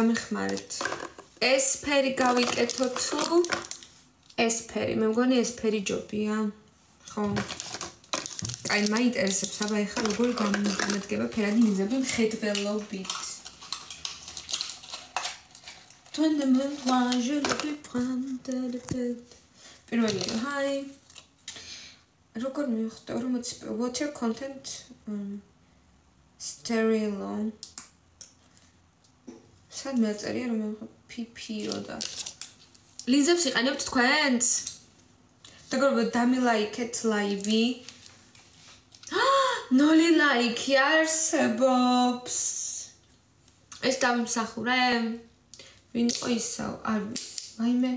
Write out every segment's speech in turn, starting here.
გამიხმარეთ. ეს ფერი გავიკეთო თუ ეს ფერი, მე მგონი ეს ფერი ჯობია. ხო. აი, მაინტერესებს, აბა ეხლა როგორ გამოდგება ფერადი ლინზები მხედველობით. Toi ne me vois, je ne peux prendre le fait. პირველი, hi. როგორ მივხვდა, რომ water content stereo. სად მეწერია რომ PPO და ლინზებს იყენებთ თქვენს? დაგორბა დამილაიქეთ ლაივი. ნოლი ლაიქი არსებობს. ეს დამსახურე? ვინ ყოისავ? არ ვიცი. მაიმე.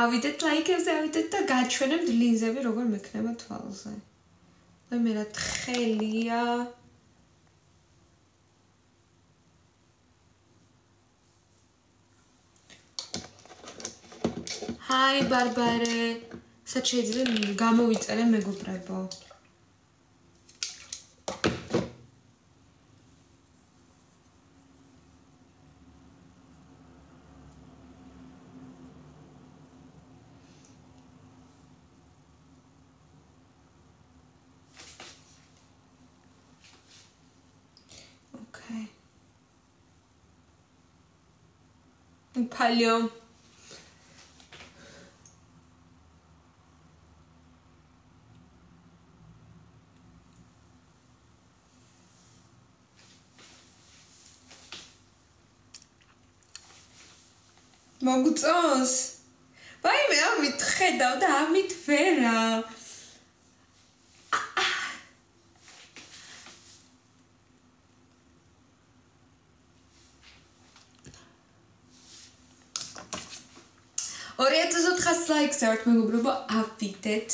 ავიდეთ ლაიქებზე, ავიდეთ და გაჩვენებთ ლინზები როგორ მექნება თვალზე. აი მე რა თხელია. ჰაი ბარბარე. სად შეიძლება გამოვიწერე მეგობრებო? ფალიო მოგწონს? ვაი მე ამით ხედავ და ამით ვერა. ორიეთ ზოთხას ლაიქს ერთ მეგობრებო ავიდეთ.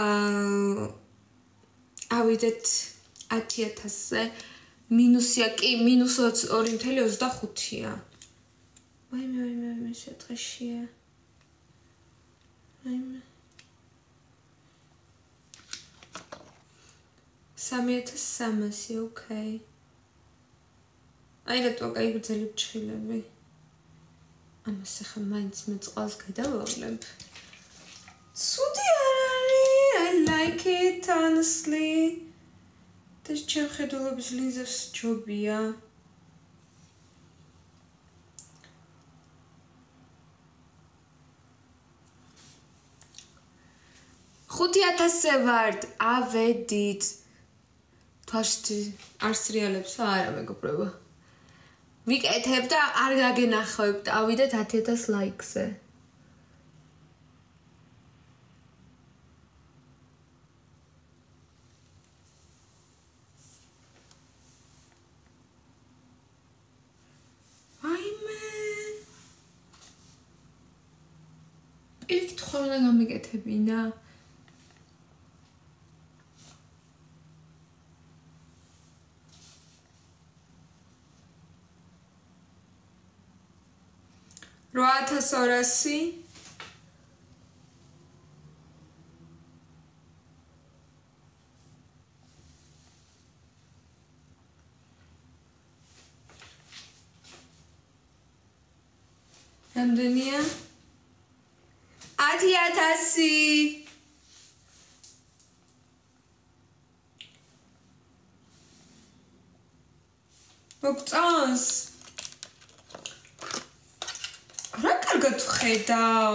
აა ავიდეთ 10000-ზე. მინუსია კი, მინუს 2.25-ია. ვაი მე მე მე შეტრეშია აი მე. სამეთ სამასი ოკეი აი რატო კაი გძელი ჩხილები ამას ახლა მაინც მე წყალს გადავავლებ ცუდი არ არის i like it honestly. ეს ჩემ ხედულობის ლინზებს ჯობია 5000-ზე ვართ. ავედით. თვაში არ სრიალებს არა მეგობრებო. ვიკეთებ და არ გაგენახვებ. ავიდეთ 10000 ლაიქზე. პირიქით ხოლმე გამეკეთებინა. 8200 რამდენია? 10000 მოგწონს? კარგად ხედავ?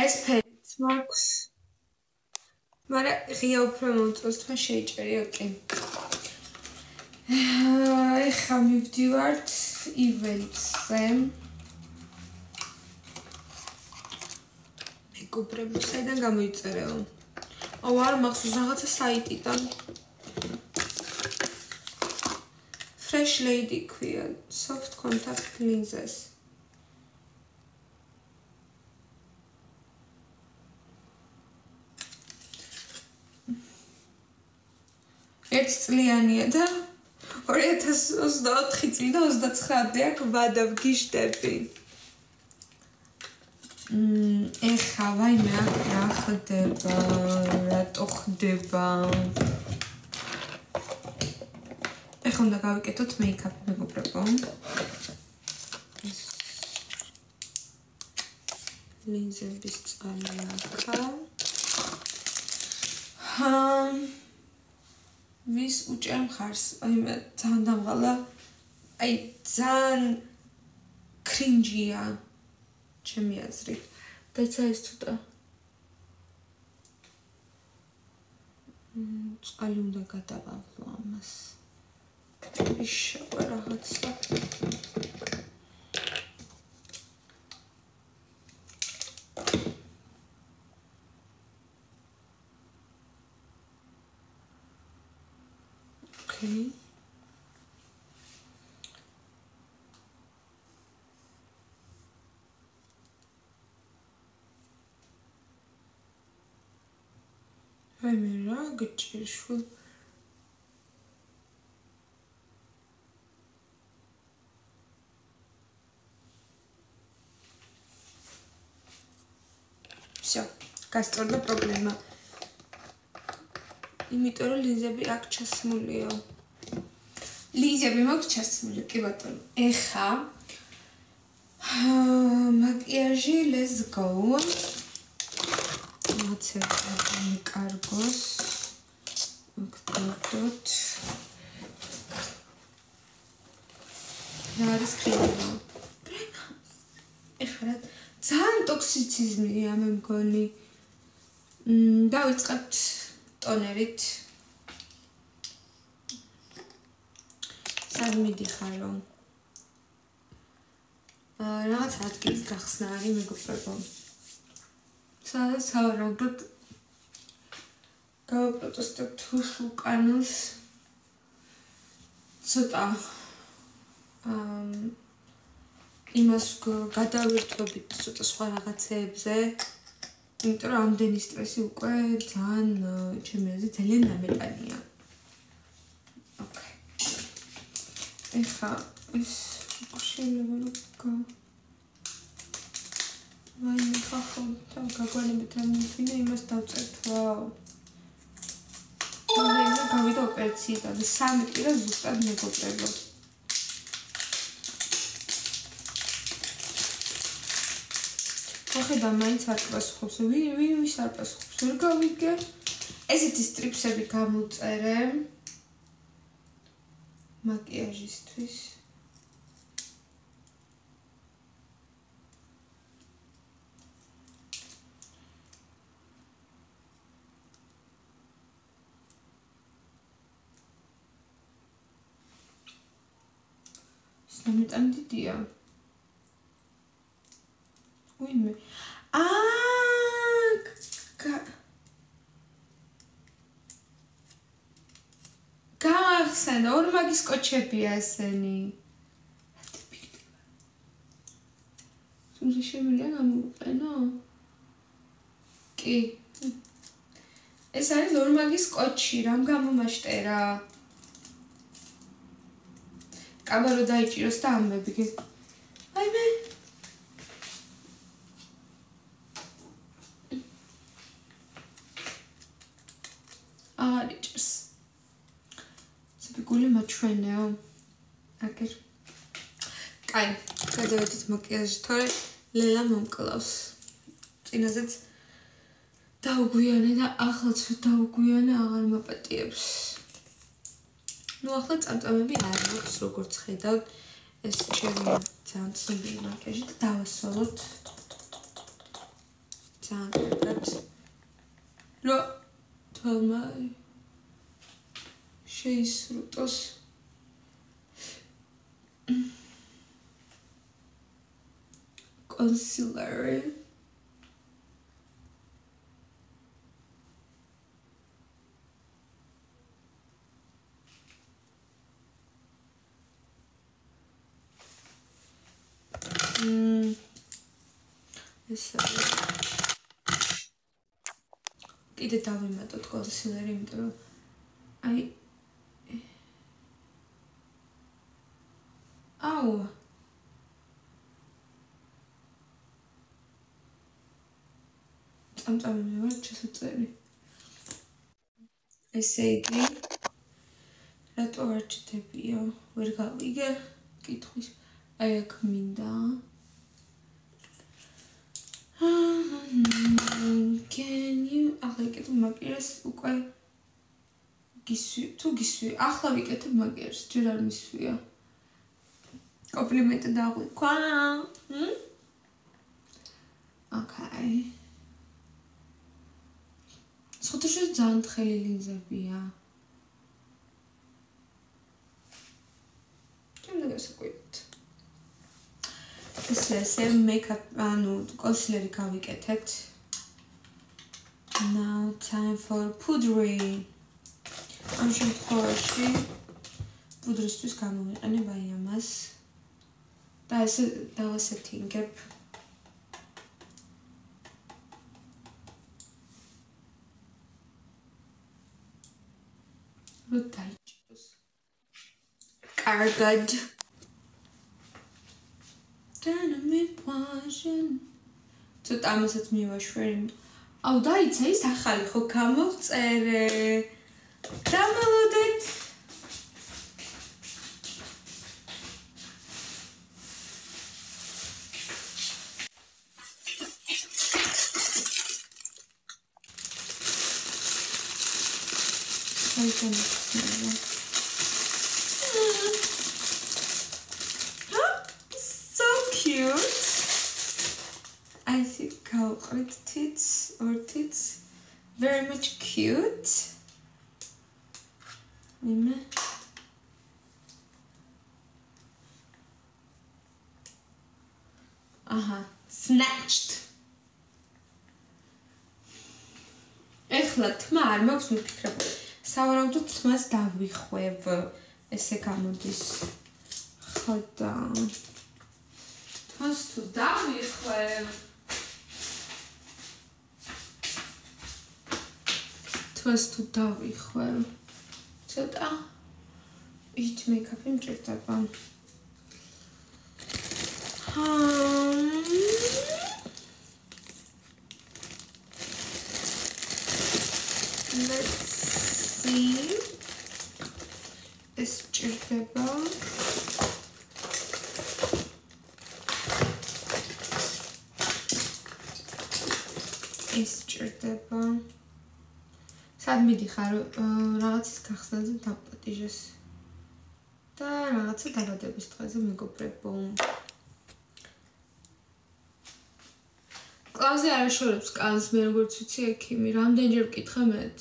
ეს ფერიც მაქვს. მაგრამ ღია უფრო მომწონს თქვენ შეიჭერიო კი. ეხა მივდივართ ივენტზე. მეგობრებო, საიდან გამოიწერეო? აუ არ მახსოვს რაღაცა საიტიდან fresh lady ქვია soft contact lenses. ეს წლიანია და 2024 წლიდან 29-დე აქ ვადა ვგიშტები მმ ეხა ვაიმე აქ რა ხდება რატო ხდება ეხა უნდა გავიკეთოთ მეიქაპი მეგობრებო. ლინზების წალი ახლა ჰამ ვის უჭერ მხარს. აი მე ძალიან დამღალა. აი ძალიან კრინჯია ჩემი აზრით. დაიცა ეს ცოტა. წყალი უნდა გადავავლო ამას. ისე რაღაცა Okay. აი მე რა გჭირშულ всё გასწორდა პრობლემა იმიტომ რომ ლიზები აქ ჩასმულია ლიზები მაქვს ჩასმული კი ბატონო ეხა მაკიაჟი let's go მოცეფი კარგოს ოქტოდოთ რა არის კრიმა ეხლა ძალიან ტოქსიციზმია მე მგონი. მ დავიწყებთ ტონერით. სად მიდიხარო აა რაღაც ადგილის გახსნა არის მეგობრებო. სადაც ავარობთ გავაპროტესტებთ უკანოს ცოტა ამ იმას გადავირთვებით ცოტა სხვა რაღაცეებზე იმიტომ რომ ამდენი სტრესი უკვე ძალიან ჩემი აზრით ძალიან დამეტანია ოკეი. ეხა ეს შეიძლება რომ ვაიმე ხახო თან გაგვანებით ამ მიფინე იმას დავწერთ ვაუ და გავიდა ოპერაციიდან სამი კილო ზუსტად მეგობრებო. ხოხე და მაინც არ პასუხობს. ვი ვი ვის არ პასუხობს? ვერ გავიგე. ესეთი სტრიპსები გამოწერე მაკიაჟისთვის ამიტომ დიდია. უიმე. აა გახსენ ორმაგის კოჩებია ესენი. თუმცა შემიძლია გამოვყენო? კი. ეს არის ორმაგის კოჩი, რამ გამომაშტერა? კაბარო დაიჭიროს და ამბები აი მე. არი ჭს სპიკული მაჩვენეო. აკერ კაი გადავედით მაკიაჟი თორე ლელა მომკლავს წინაზეც დაუგვიანე და ახლაც დაუგვიანე აღარ მოპატიებს ну ახლა წამწამები არ აქვს როგორც ხედავთ. ეს ჩემი ძალიან ცნობილი მაკიაჟი და დავასრულოთ ძალიან რო თომა შეისრუტოს. კონსილერი ეს კიდე დავიმატოთ კონსილერი, იმიტომ რომ აი აუ წამწამული ვარ ჩასაწერი. ესე იგი რატო არ ჩდებიო? ვერ გავიგე კითხვის. აი აქ მინდა. Can you ახლა იკეთებ მაგერს უკვე გისვი თუ გისვი ახლა ვიკეთებ მაგერს ჯერ არ მისვია. კომპლიმენტი დაგვიქვა. ჰმ? ოკეი. სხოთაშო ძალიან თხელი ლინზებია. ჩემ დასაკვირვეთ. ესე ესე მეიქაპ ანუ კონსილერი გავიკეთეთ. Now time for pudring. ამ შემთხვევაში პუდრისთვის გამოვიყენებ აი ამას. და ესე დავასეთინგებ. რო დაიჭოს. კარგად. დანა მე პაშენ. ცოტა ამასაც მივაშვერი. აუ დაიცა ის ახალი ხო გამოვწერე. დამალოდეთ. Welcome. So cute. I it tits or tits very much cute. Mime. Aha, snatched. ეხლა თმა არ მაქვს მიფიქრებული. სავარაუდოდ თმას დავიხვევ. ესე გამოდის. ხოდა. თმას თუ დავიხვევ. თმას თუ დავიხვევ. ცოტა ით მეიქაპი მჭირდება. Let's see. ეს ჭირდება. ეს ჭირდება. სად მიდიხარ რაღაცის გახსნაზე დაპატიჟეს. და რაღაცა დაბადების დღეზე მეგობრებო. კლასზე არაშორებს კანს მე როგორც ვიცი ექიმი, რამდენჯერ ვკითხე მეც.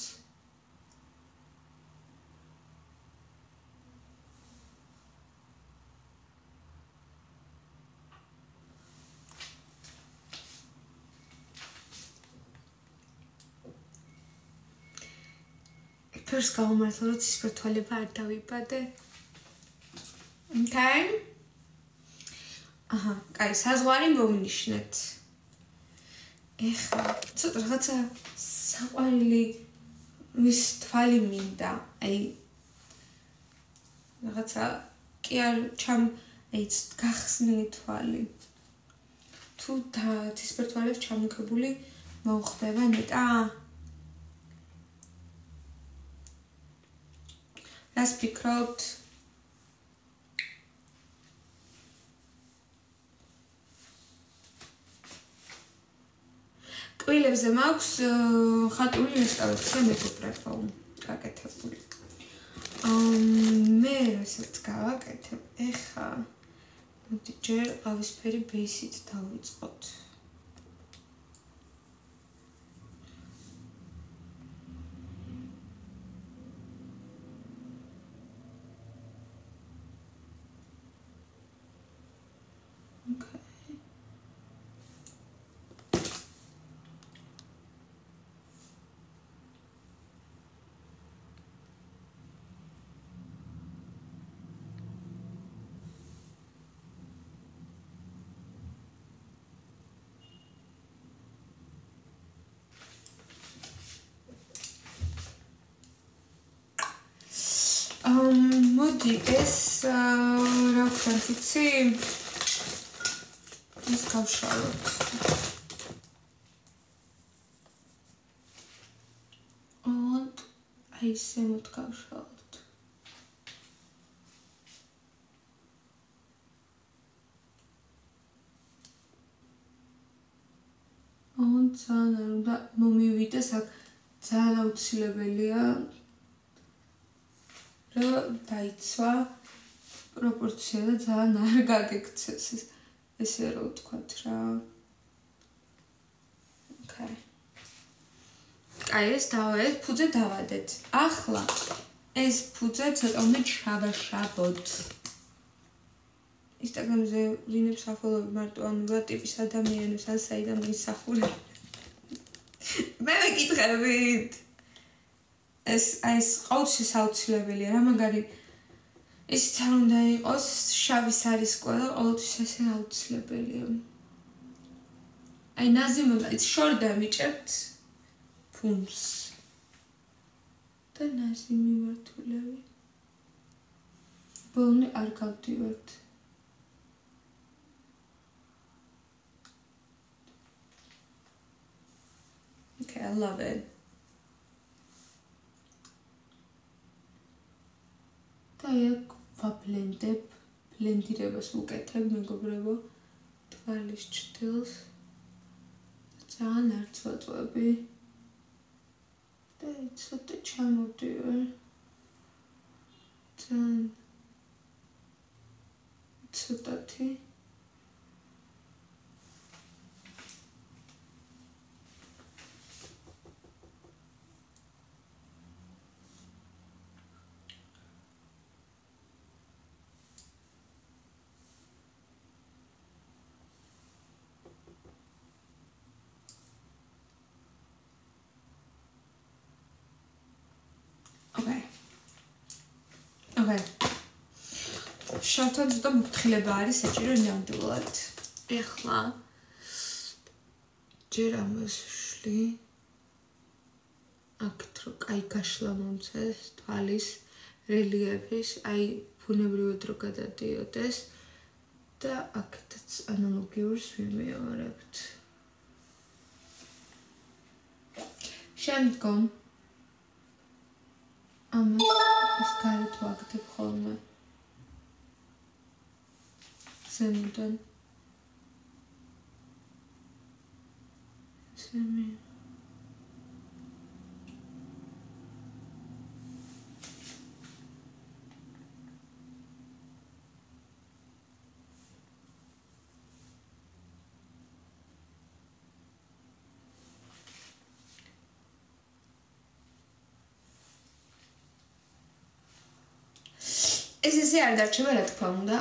ფერს გამომართლა რომ ცისფერ თვალება არ დავიბადე. Okay. აჰა, კაი, საზღვარი მოვნიშნეთ. ეხლა ცოტა რაღაცა საყვარელი მის თვალი მინდა. აი რაღაცა კი არ ჩამ აი გახსნილი თვალი. თუ და ცისფერ თვალებს ჩამოქებული მოხდება ნეტა? რას ფიქრობთ? კვილებზე მაქვს ხატული რესტავრაცია მეგობრებო, გაკეთებული. მე რასაც გავაკეთებ, ეხა მოდი ჯერ ყავისფერი ბეისით დავიწყოთ. კარგი, ეს რა ვქნათ, იცი? ეს გავშალოთ. ოღონდ აი ზემოთ გავშალოთ. ოღონდ ძალიან არ უნდა მომივიდეს აქ ძალიან აუცილებელია დაიცვა პროპორცია და ძალიან არ გაგექცეს ესე რომ ვთქვათ რა. ოკეი. აი ეს დავაეთ ფუძე დავადეთ. ახლა ეს ფუძე ცოტა უნდა ჩავაშაბოთ. ინსტაგრამზე ვინებს ახალობ მარტო ანუ რა ტიპის ადამიანებს ან საიდან მისახურე. მე მეკითხებით. ეს ეს ყოველთვის აუცილებელია რა მაგარი ის თან უნდა იყოს შავი სარისკო და ყოველთვის ესე აუცილებელია. აი ნაზიმობა ის შორდა მიჭერთ ფუნს და ნაზი მიმართულები ბოლნი არ გავდივართ Okay, I love it. და იქ ვაბლენდებ, ბლენდირებას უკეთებ, მეგობრებო, თვალის ჭდილს. ძალიან არ წვაწვები. და ცოტა ჩამოდივარ. თან ცოტათი შავთან ზუსტად მფრთხილება არის საჭირო ნამდვილად. ეხლა ჯერ ამას შლი აქ რო კაი გაშლა მომწეს თვალის რელიეფის, აი ბუნებრივად რო გადადიოდეს და აქეთაც ანალოგიურს ვიმეორებთ. შემდგომ ამას ეს გარეთ ვაკეთებ ხოლმე. ზემოდან ზემე ეს ესე არ დარჩება რა თქმა უნდა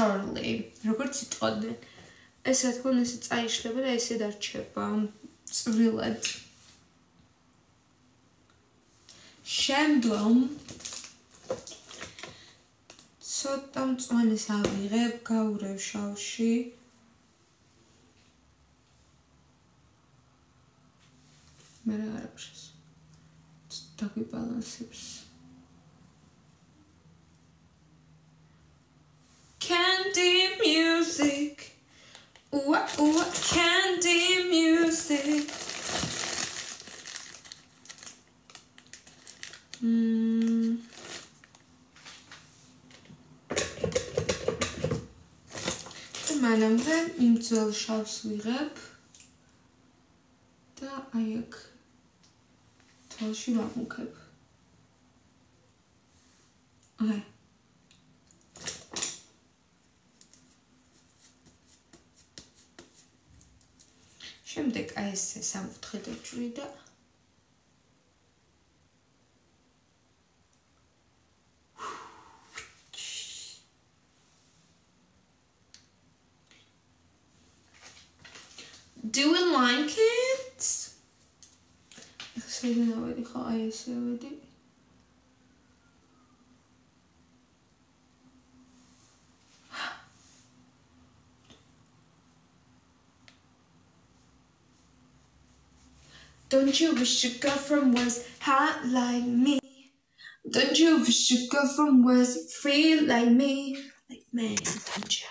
surely როგორც იტყოდნენ ეს რა თქმა უნდა ესე წაიშლება და ესე დარჩება წვრილად შემდგომ ცოტა მწვანეს ავიღებ გაურევ შავში მე რა არის დაგვიბალანსებს candy music. Ooh, ooh, candy music. Mm. მანამდე იმ ძველ შავს ვიღებ და აი აქ თვალში ვამუქებ. აი შემდეგ აი ეს სამფრთხე დაჭრი და Do you like it? ახლა შეიძლება ვედი ხო აი ესე ვედი Don't you wish your girlfriend was hot like me? Don't you wish you go from you feel like me? Like me, don't you?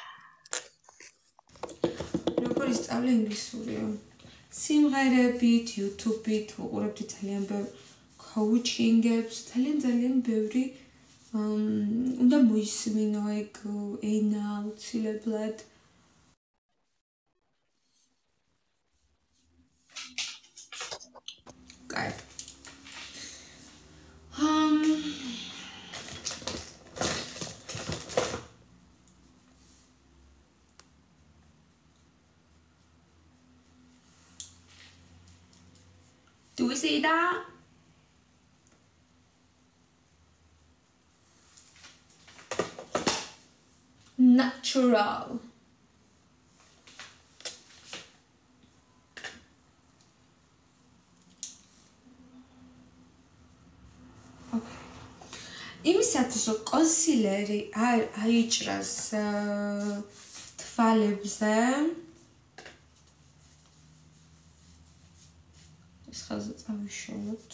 როგორ ისწავლე ინგლისურიო? სიმღერებით, YouTube-ით უყურებდი ძალიან ბევრ coaching-ებს, ძალიან ძალიან ბევრი უნდა მოისმინო ეგ ენა უცილებლად. Um. Do we see that? Natural. იმისათვის რომ კონსილერი აიჭრას თვალებზე. ეს ხაზი წავიშოვოთ.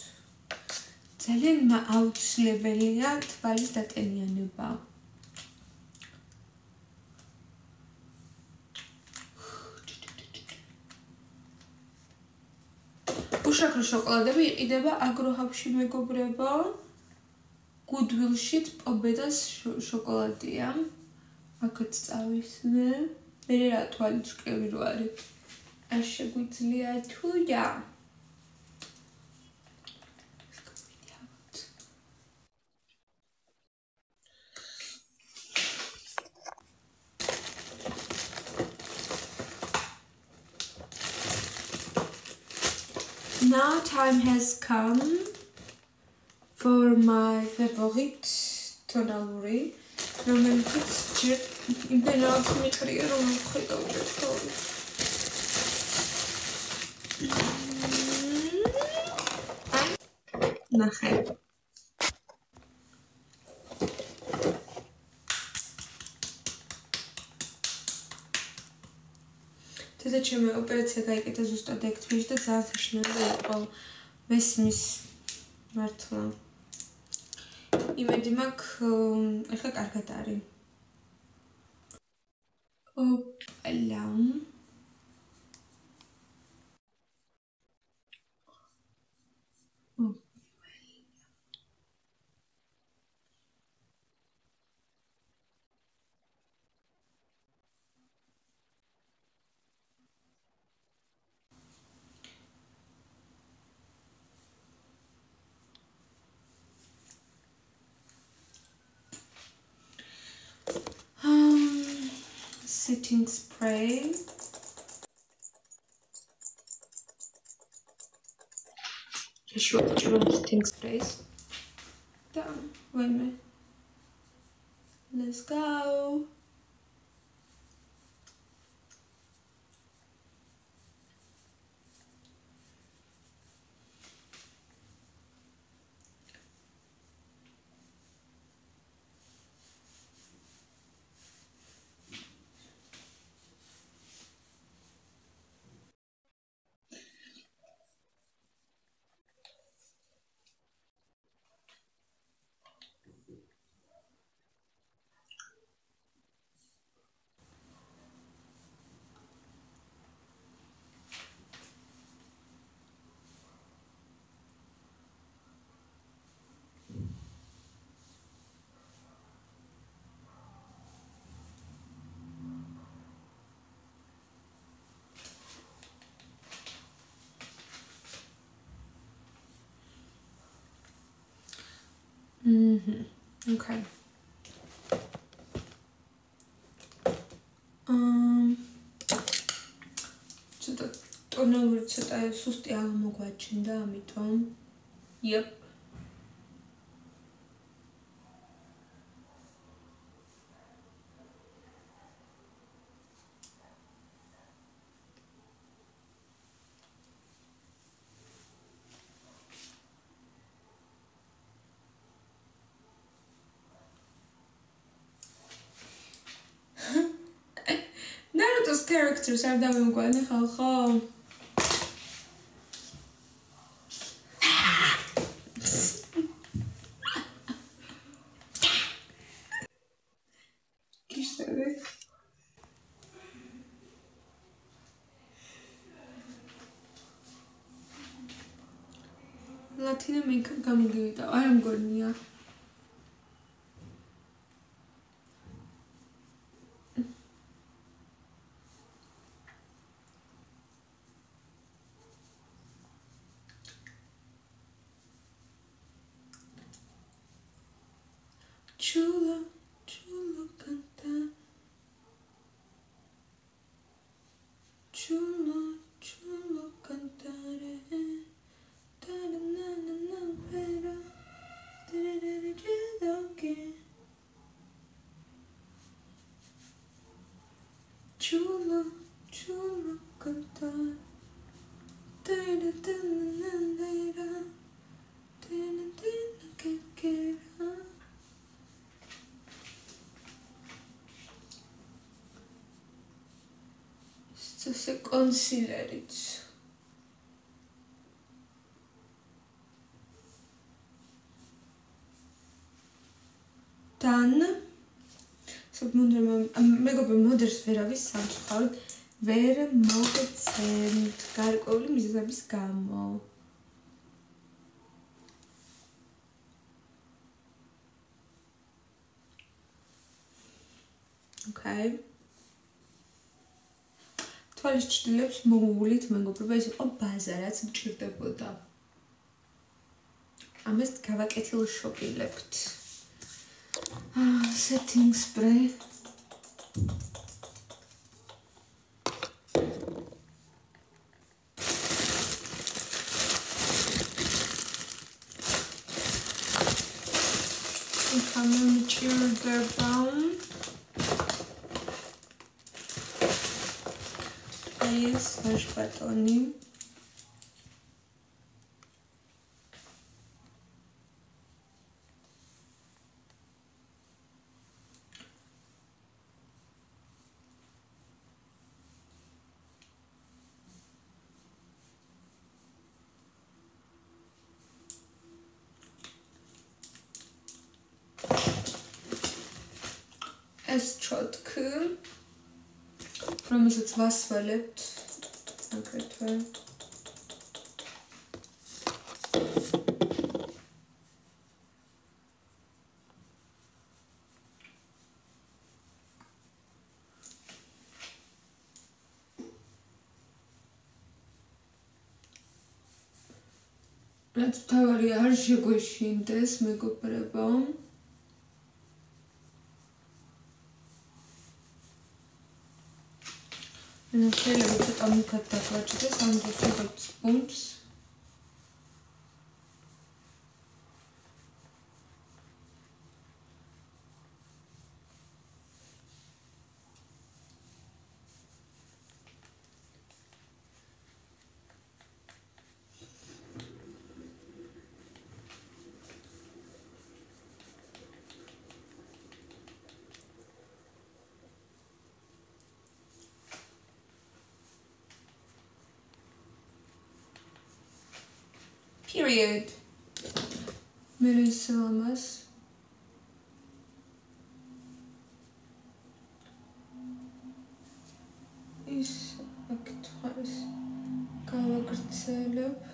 ძალიან აუცილებელია თვალის დატენიანება უშაქრო შოკოლადები იყიდება აგროჰაბში მეგობრებო გუდვილში პობედას შოკოლადია. აქაც წავისვე. მე რა თვალი წკევი რო არის. არ შეგვიძლია თუ და Now time has come for my favorite tonaluri რომელიც ჯერ იმდენად მიტრია რომ ხედავ ჯერ ნახე. თეთა ჩემი ოპერაცია გაიკეთა ზუსტად ეგ თვეში და ძალიან საშინელი იყო. მესმის მართლა იმედი მაქვს ეხლა კარგად არის. ოპლა. Setting spray. Show what you setting sprays. Down. Wait a minute. Let's go. Mhm. Okay. Um ცოტა ტონალური ცოტა სუსტი აღმოგვაჩნდა, ამიტომ. Yep. გაგცრუს არ დამემგვანე ხალხო. ისევე ლათინა მეკ გამოგივიდა არ მგონია Considera. თან სუბმუნდერ მეგობი მოდერს ვერავის სამწუხაროდ ვერ მოგცემთ გარკვეული მიზეზების გამო ოკეი თვალის ჭრილებს მოულით მეგობრებო ეს იყო ბაზა რაც მჭირდებოდა. ამას გავაკეთილ შოპილებთ setting spray Come ჭირდება ეს ვაშბატონი ეს ჩოტკი რომელსაც ვასვალებთ აგრეთვე რაც თავარი არ შეგვეშინდეს მეგობრებო ну შეიძლება Damit hat der Deutsche das, haben wir 100 Pfund. Period. მე ისევ ამას ის აქტუალის გავაგრძელებ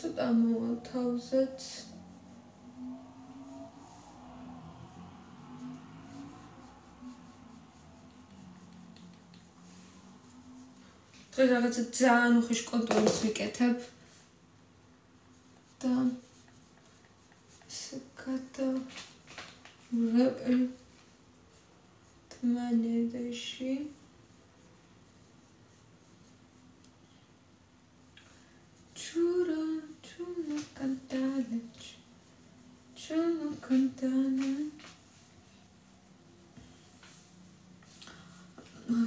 ცოტა მოათავზეთ დღეს რაღაცა ძალიან უხეშ კონტროლს ვიკეთებ look into my nether sheet. Чудо, чудо cantale. чудо кантана.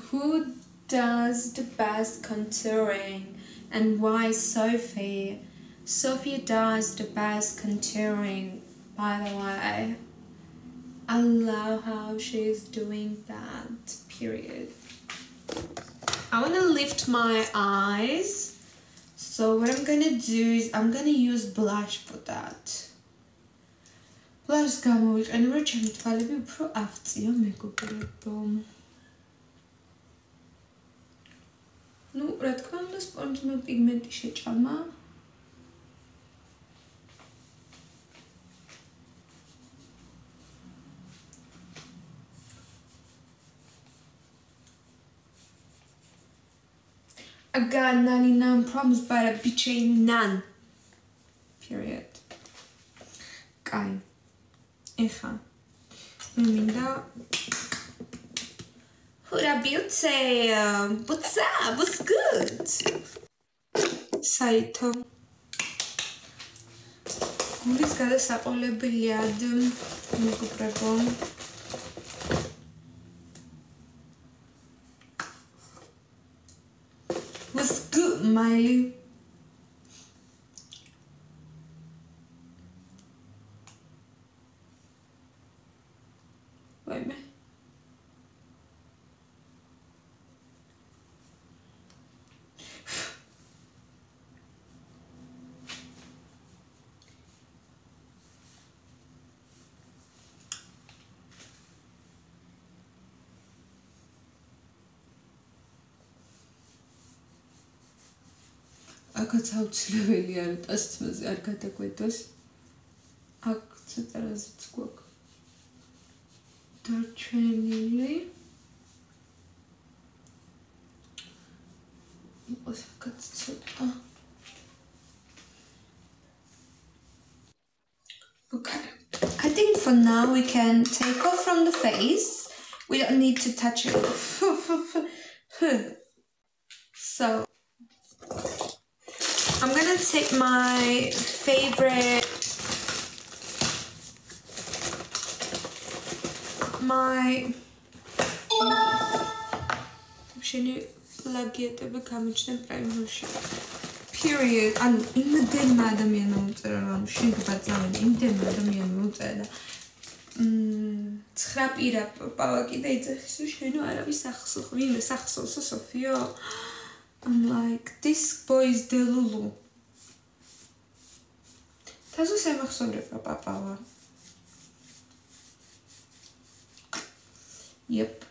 Who does the best contouring and why Sophie? Sophie does the best contouring, by the way. I love how she's doing that, period. I want to lift my eyes. So what I'm going to do is I'm going to use blush for that. Blush გამოვიყენე, რომ ჩემი თვალები უფრო აღწია მეგობრებო. ну, რა თქმა უნდა, სპონჯმა პიგმენტი შეჭამა. I got 99 problems, but a bitch ain't none. Period. კაი. ეხა. მე მინდა Hura beauty. What's up? What's good? საითო. გულის გადასაყოლებელია დ მეგობრებო. What's Miley? აქაც აუცილებელი არის ტასმაზე არ გადაგვედოს აქ ცოტა რაზეც გვაქვს დარჩენილი იყოს აქაც ცოტა Okay. I think for now we can take off from the face. We don't need to touch it. so I'm gonna take my favorite my შენი პლაგიატები გამიჩნდნენ პრაიმერში. period. ან იმდენმა ადამიანმა უწერა რომ შეგბაძავენ, იმდენმა ადამიანმა უწერა და მმ ცხრა პირა პავაკი და იცახის შენო არავის ახსოვ, ვინმე სახსოვსო სოფიო? I'm like this boy is delulu. თასო შემახსოვრება პაპავა. Yep.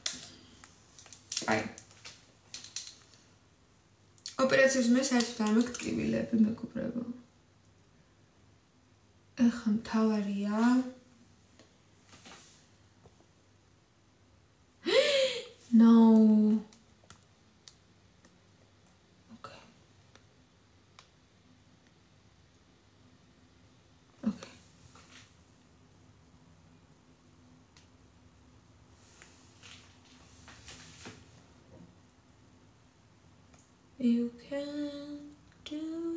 აი. ოპერაციის მე საერთოდ არ მაქვს ტკივილები მეგობრებო. ეხა მთავარია. No. You can do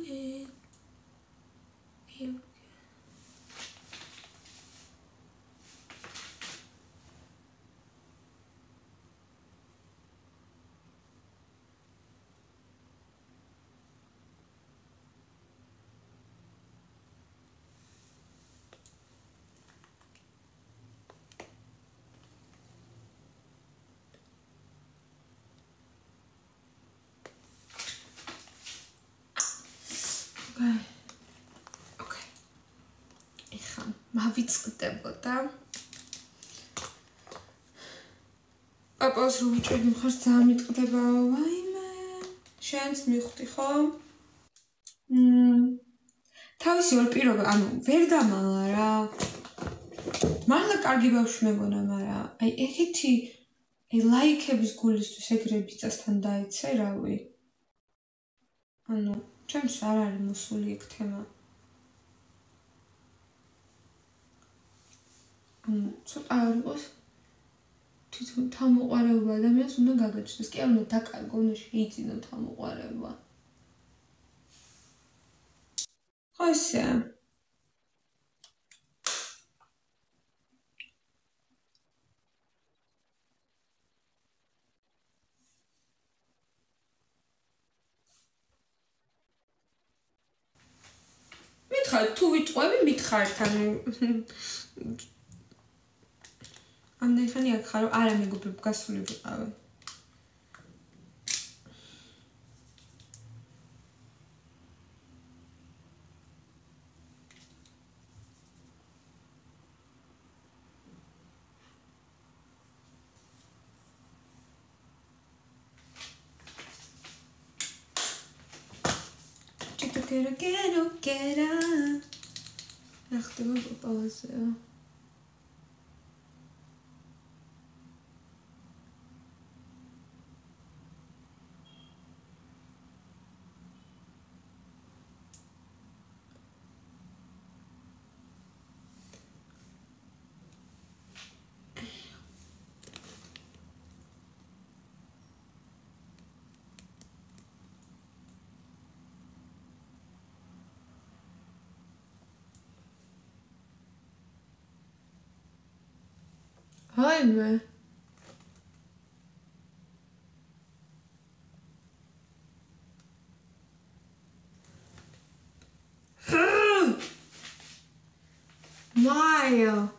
მავიწყდებოდა. პაპას რომ უჭერდი მხარს ძალიან მიტყდება, ვაიმე. შენს მიხვდი ხო? მმ. თავისი ორ პირობა, ანუ ვერ დამალა რა. მართლა კარგი ბავშვი მეგონა, მაგრამ აი ეხეთი აი ლაიქების გულისთვის ეგრე ბიწასთან დაიცე, რავი. ანუ ჩემს არ არის მოსული ეგ თემა. ცოტა არ იყოს თვითონ თამოყარება ადამიანს უნდა გაგაჩნდეს. კი არ უნდა დაკარგო, უნდა შეიძინო თამოყარება. ხო ისეა. მითხარ თუ ვიტყვები მითხართ ამდენ ხანი აქ ხარო არა მეგობრებო გასული ვიყავი quiero, quiero, quiero. Ach, du mal Pause, ja. anywhere. Mario.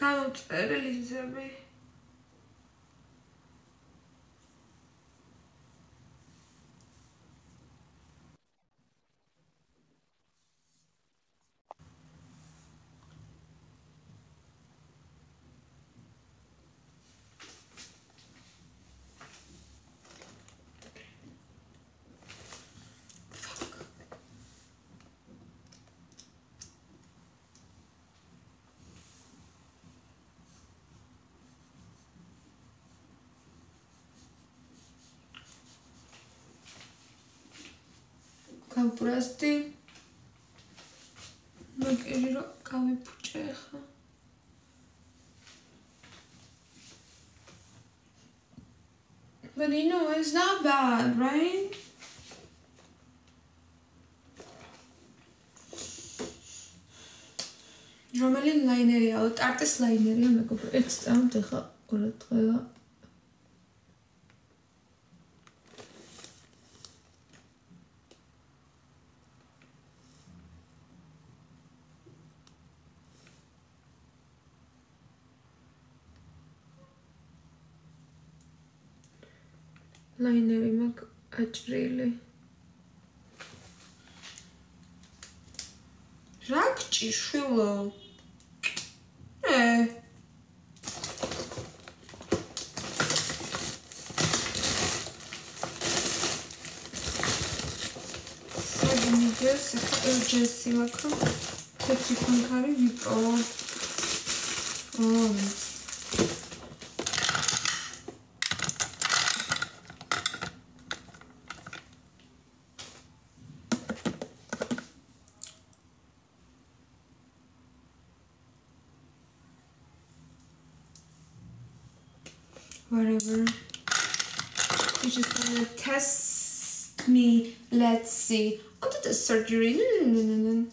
Tá no Twitter, Elizabeth? გავბრასდი მაგერი რომ გავიფუჭე ხა But you know, it's not bad, right? რომელი ლაინერია? ტარტის ლაინერია მეგობრებო. ეს წამთ ხა ყურადღება. ლაინერი მაგ აჭრილი. რაკჭი შვილო? ე საგნი ჯესი ჯესი მაქრო თეთრი ფანქარი ვიპოვო ო whatever. You just want to test me. Let's see. What did the surgery? No, no, no, no, no.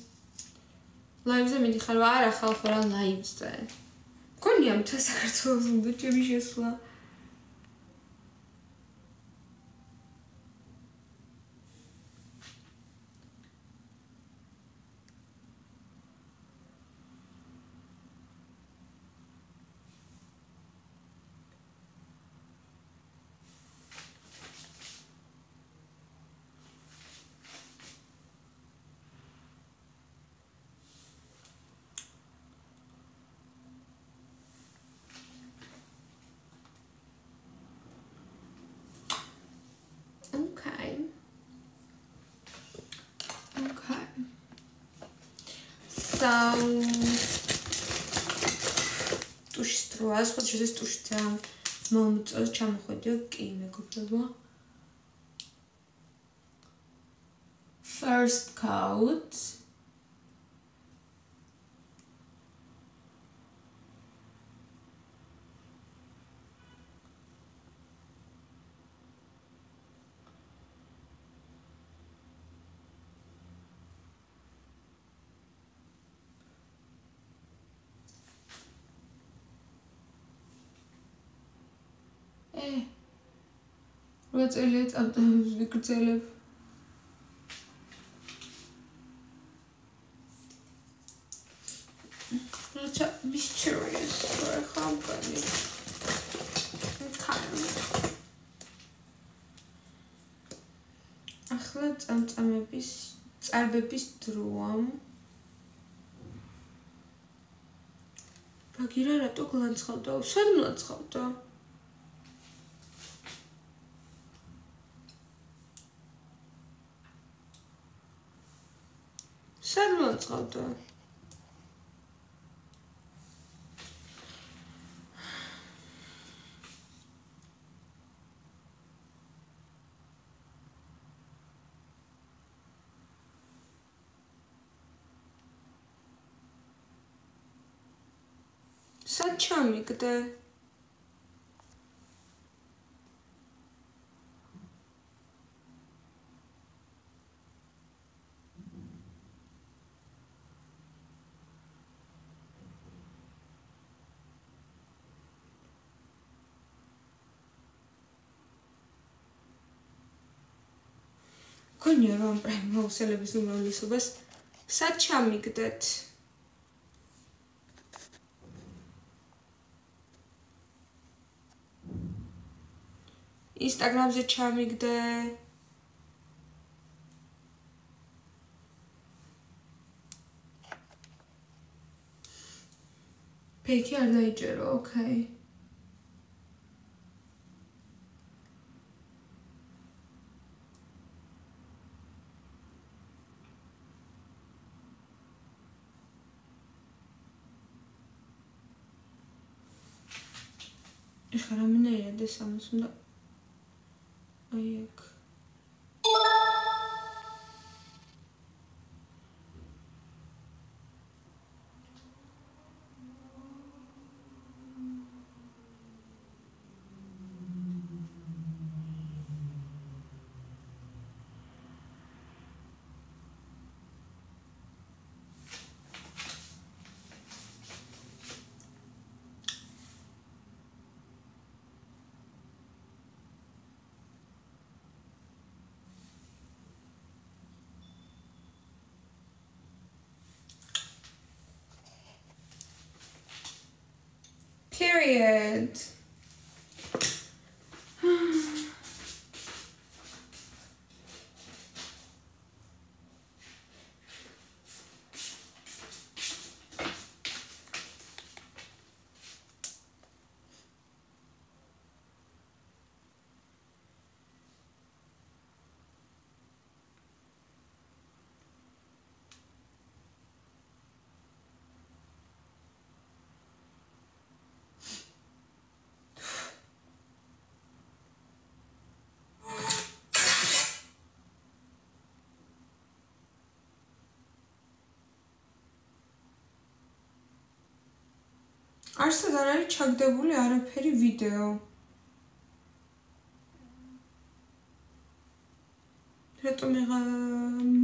მიდიხარ არა ხალხო რა ლაივზე მგონია მთა საქართველოს უნდა ჩემი შესვლა. Okay. So ტუშის დროა, სხვა შეძეს ტუში ძალიან მომწონს, ჩამოხვედიო კი მეგობრებო. First coat რა წელია წამტამებს ვიგრძელებ რაცა mysterious რა ხამკანი ახლა წამწამების წარბების დროა ბაგირა რატო გლანცხავდა? სად მლანცხავდა? что... Сачамик, это... კონია რომ პრემიუმსელების უმრავლესობას სად ჩამიგდეთ? ინსტაგრამზე ჩამიგდე ფეიქი არ დაიჭერო, ოკეი. ეხლა რამენია და სამს უნდა აიქ period. არსად არ არის ჩაგდებული არაფერი ვიდეო. რატომ მეღა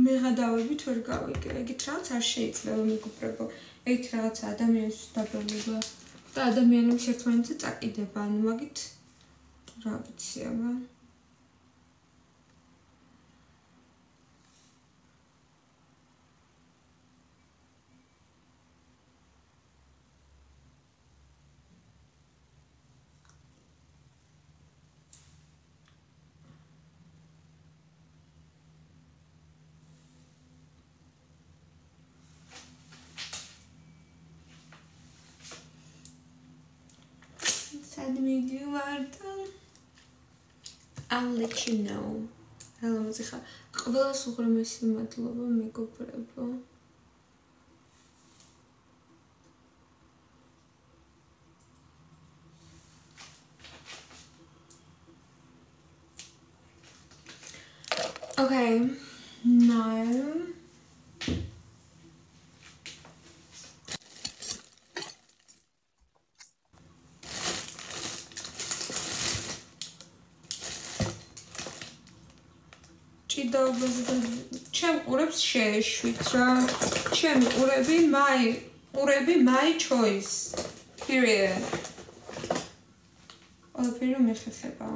მეღადავებით ვერ გავიგე? ეგეთ რაღაც არ შეიძლება მეგობრებო. ეგეთ რაღაც ადამიანის დაბოლება და ადამიანების ერთმანეთზე წაკიდება, ანუ მაგით რა ვიცი, აბა. send me you Marta I'll let you know რა მოძი ხა ყველას უღრმესი მადლობა მეგობრებო Okay, now ჩემ ყურებს შეეშვით რა. ჩემი ყურები my ყურები my choice period. ყველაფერი მეხება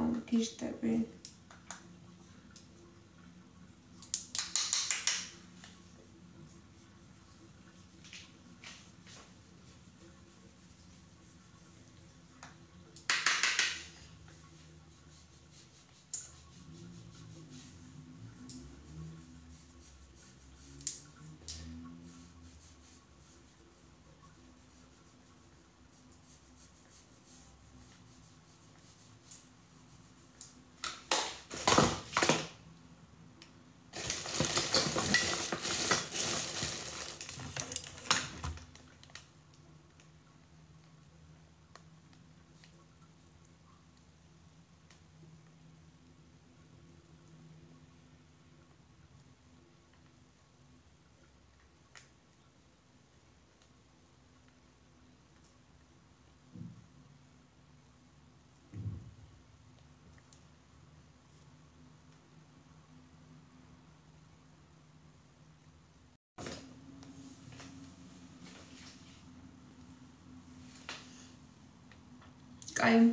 გიჟდები კაი.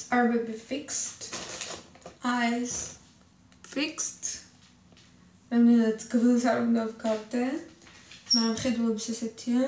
წარბები fixed. eyes fixed. ამიტომ გბილს არ უნდა ვკავდე. მაგრამ ხედულობის ესეთია.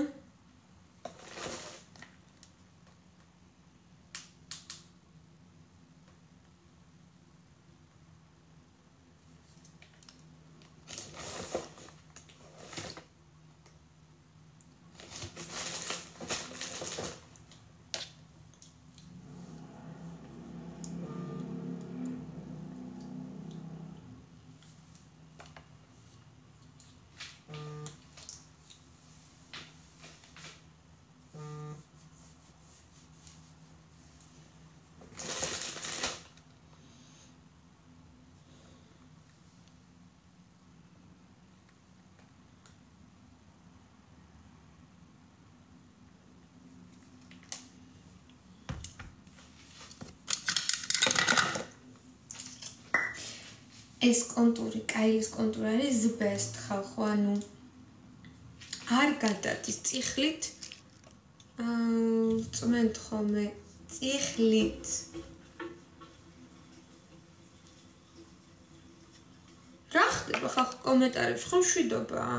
ეს კონტური, კაი ეს კონტური არის the best ხალხო, ანუ არ გადადის წიხლით. აა წმენთ ხოლმე წიხლით. რა ხდება ხალხო კომენტარებში? ხო შვიდობაა?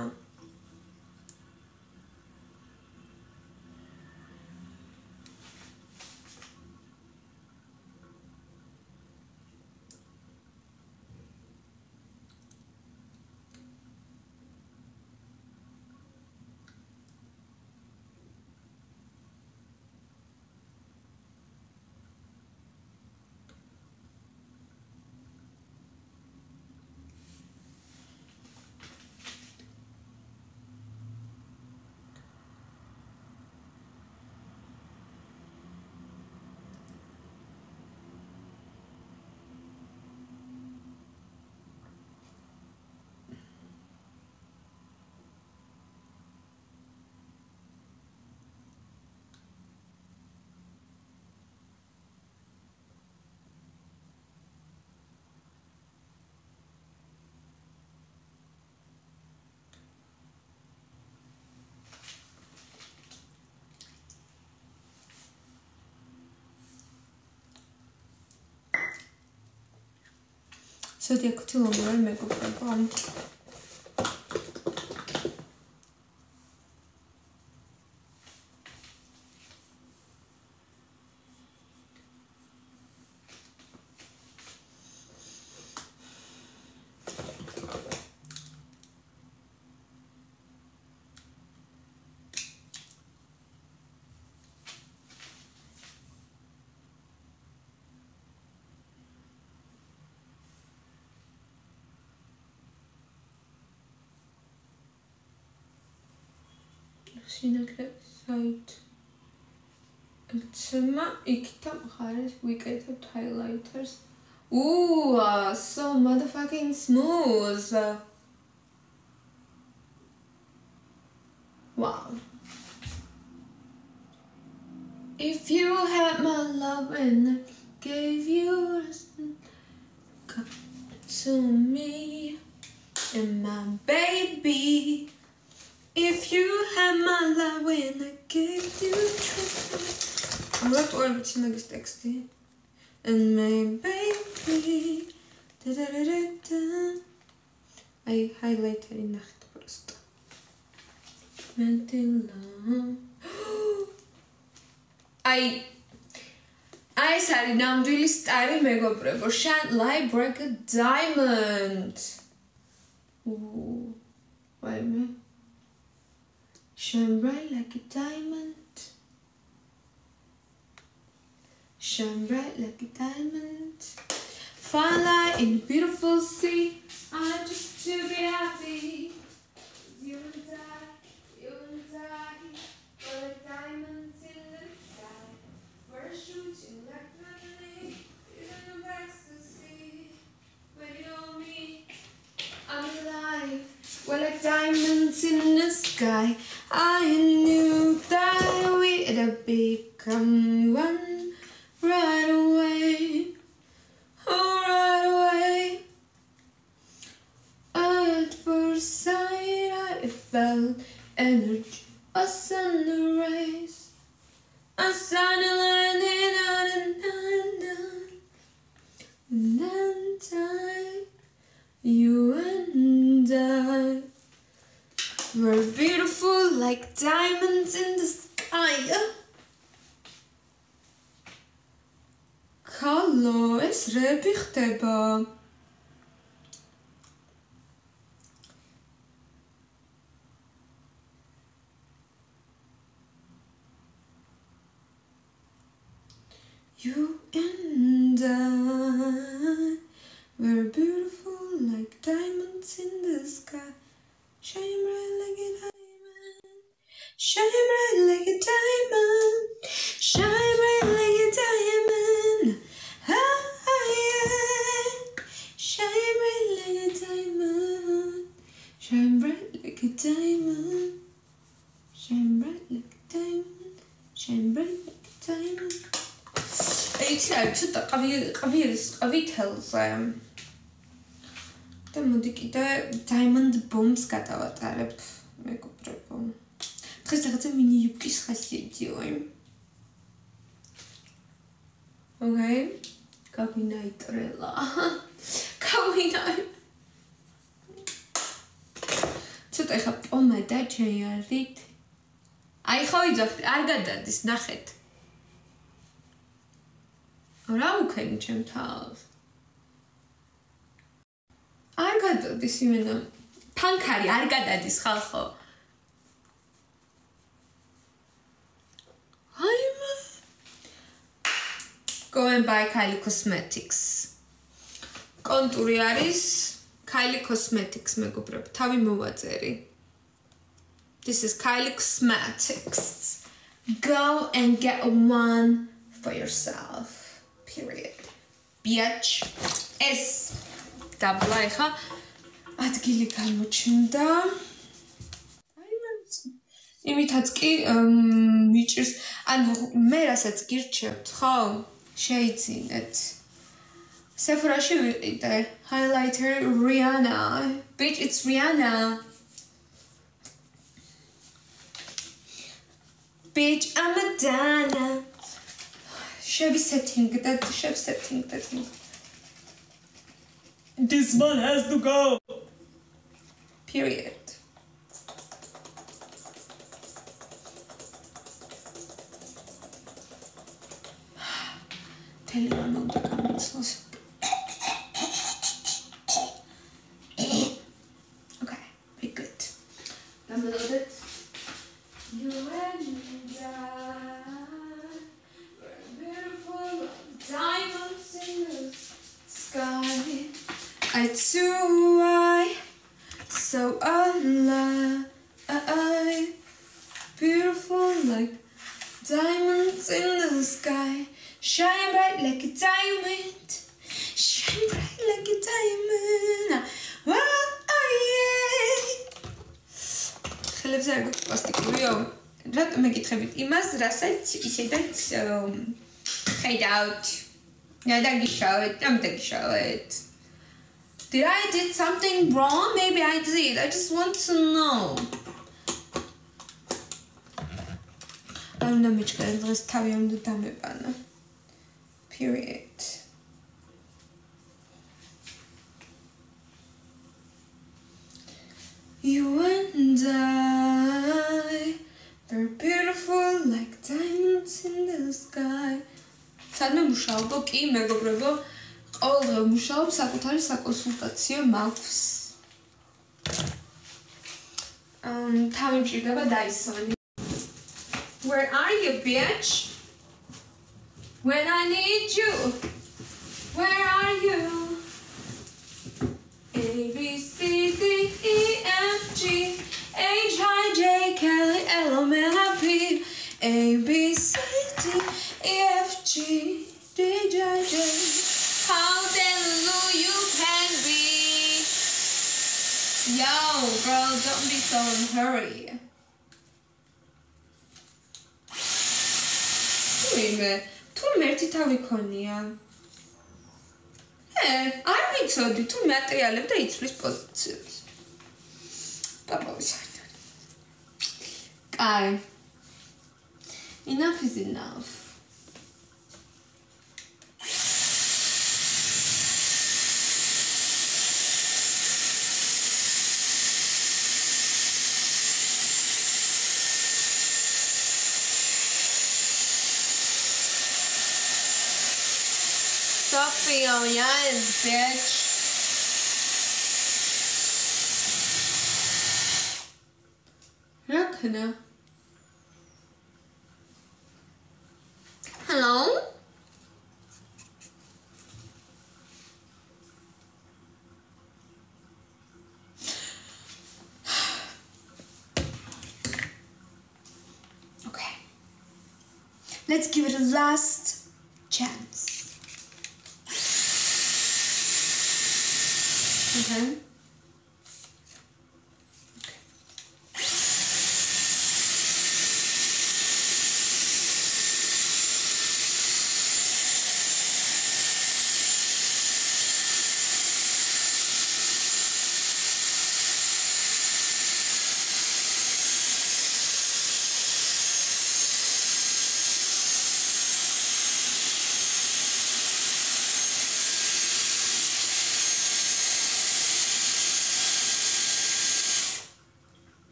ზოდი აქტიურობი არ მეგობრებო. სინაკლების საით ცმა იქით მხარეს ვიკეთებ highlighters Ooh, uh, so motherfucking smooth. Wow. If you had my love and I gave you to me and my baby If you had my love when I gave you trust. I'm not all with my text. And my baby. Da da da da da. I highlight in nacht просто. Mentila. I აი ეს არის ნამდვილი სტარი მეგობრებო, შან light break a diamond. უ ვაიმე Shine bright like a diamond. Shine bright like a diamond. Firelight in a beautiful sea. ყავითელზე და მოდი კიდე diamond bombs გადავატარებ მეგობრებო. დღეს რაღაცა მინი იუბკის ხასიათიო იმ ოკეი კაბინაიტრელა კაბინაი ცოტა ხა პომადა ჩეიარით აი ხო იძახთ არ გადადის ნახეთ. რა უქენი ჩემ თავს? გადადის იმენა ფანქარი არ გადადის ხალხო. აიმ Go and buy Kylie Cosmetics. კონტური არის Kylie Cosmetics მეგობრებო, თავი მოვაწერი. This is Kylie Cosmetics. Go and get one for yourself. period. bitch ეს დაბლა ეხა ადგილი გამოჩნდა. აი მანც იმითაც კი მიჭირს ანუ მე რასაც გირჩევთ, ხო? შეიცინეთ. Sephora-ში ვიყიდე highlighter Rihanna. Bitch, it's Rihanna. Bitch, I'm Madonna. შევი setting და შევ setting და This one has to go. Period. Telegram უნდა გამიცნოს. Okay, diamonds in the sky shine bright like a diamond. Shine bright like a diamond. Oh, yeah. خلي بزاف بلاستيك اليوم البنات ما كيتخبيت إما زراسات إشادات خيد out Yeah, that is showered. I'm taking showered. Did I did something wrong? Maybe I did. I just want to know. არ უნდა მიჩქარე დღეს თავი არ უნდა დამეპანა. Period. You and I, they're beautiful like diamonds in the sky. სადმე მუშაობ კი მეგობრებო ყოველდღე მუშაობ საკუთარი საკონსულტაციო მაქვს um თავი მჭირდება დაისვენი Where are you bitch When I need you Where are you A B C D E F G H I J K L M N O P A B C D E F G D J J. How delulu you can be. Yo, girl, don't be so in hurry. ვიმე, თუ მერტი თავი ქონია. ე, არ ვიცოდი, თუ მეატრიალებ და იცვლის პოზიციებს. პაპავისა. კაი. Enough is enough. Sophia, oh, yes, bitch. Rakana. Hello? Okay. Let's give it a last chance. Okay.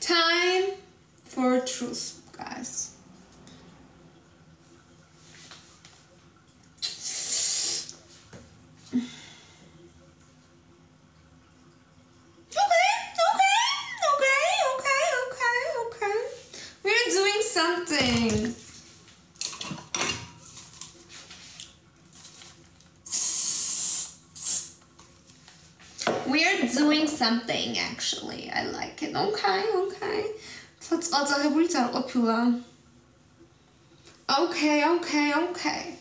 Time for truth, guys. Okay, okay, okay, okay, okay, okay. We're doing something. We're doing something actually. I like it. Okay, okay. That's also a a opula. Okay, okay, okay.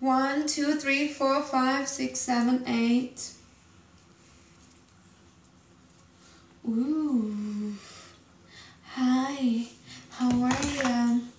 One, two, three, four, five, six, seven, eight. Ooh. Hi. How are you?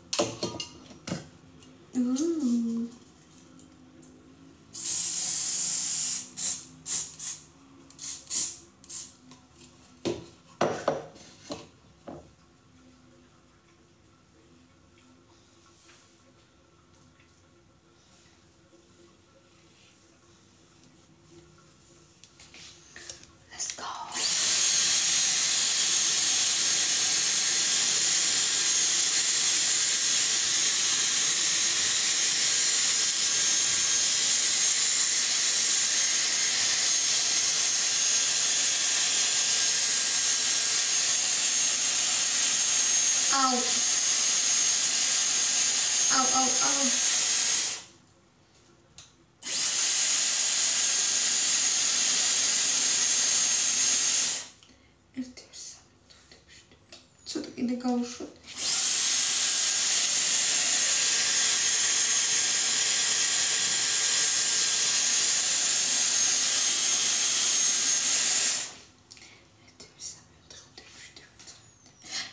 გავუშვათ.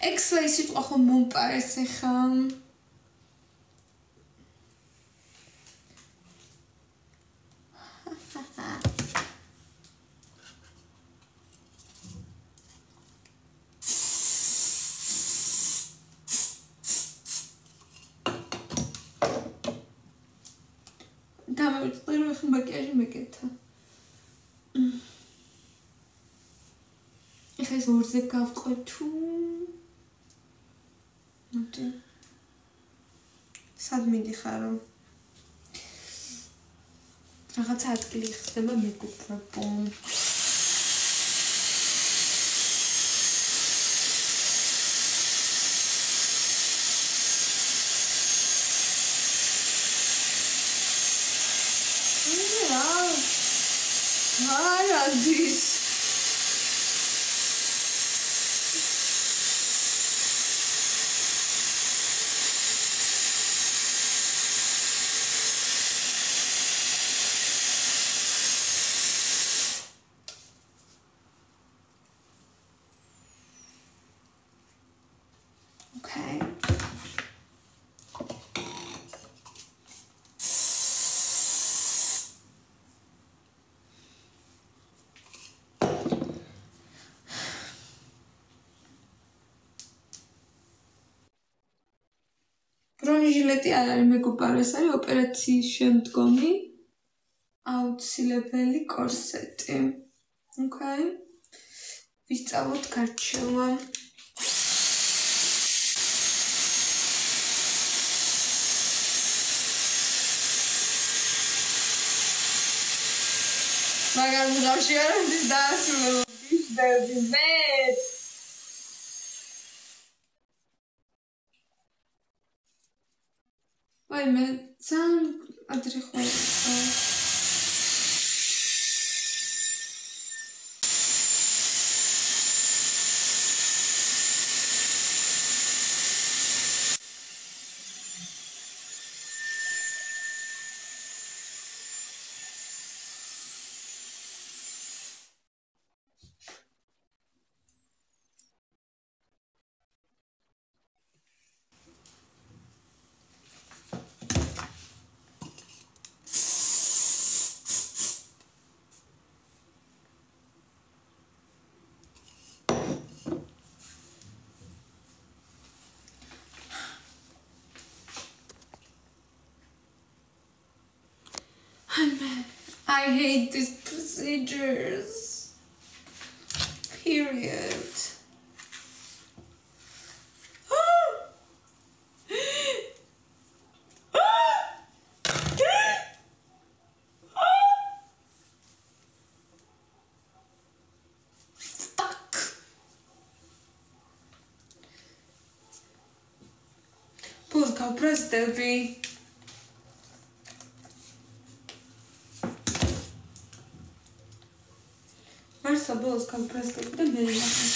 ექსლეი სიტყვა ხომ მომპარეს ახლა. დამევიწყდი რომ ახლა მაკიაჟი მეკეთა. ორზე გავყო თუ? ნუტი სად მიდიხარო რაღაც ადგილი ხდება მეგობრებო რა არა დის Okay. ბრონიჟილეტი არ არის მეგობარი, ეს არის ოპერაციის შემდგომი აუცილებელი კორსეტი. Okay. ვისწავლოთ გარჩევა. მაგარ მუღავში არ არის დაასრულო ბიშდები მე ვაი მე ძალიან ადრე ხო I hate these procedures. Period. Pulka president საბოლოოს კომპრესტორი და მე ნახე.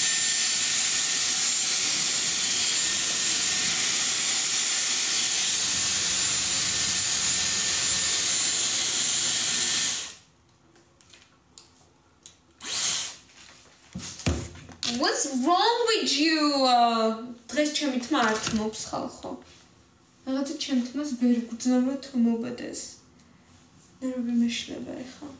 What's wrong with you? დღეს ჩემი თმა არ თმობს ხალხო. თმას ვერ გძნობ თუ მობედეს. ნერვები მეშლება ეხლა.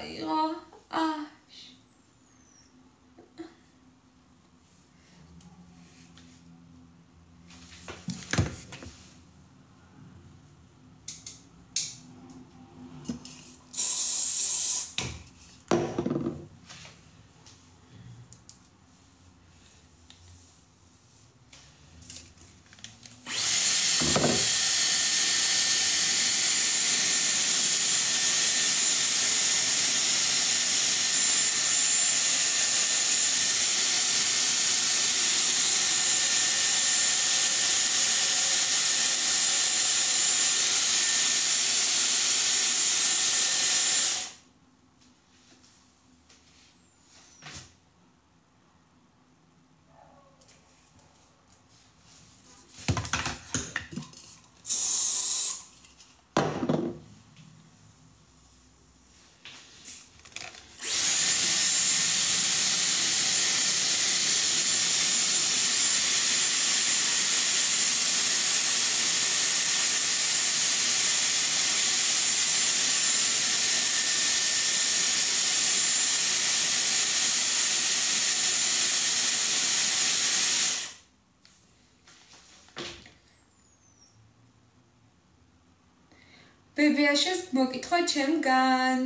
没了 ბებიაშეს მოკითხვა ჩემგან.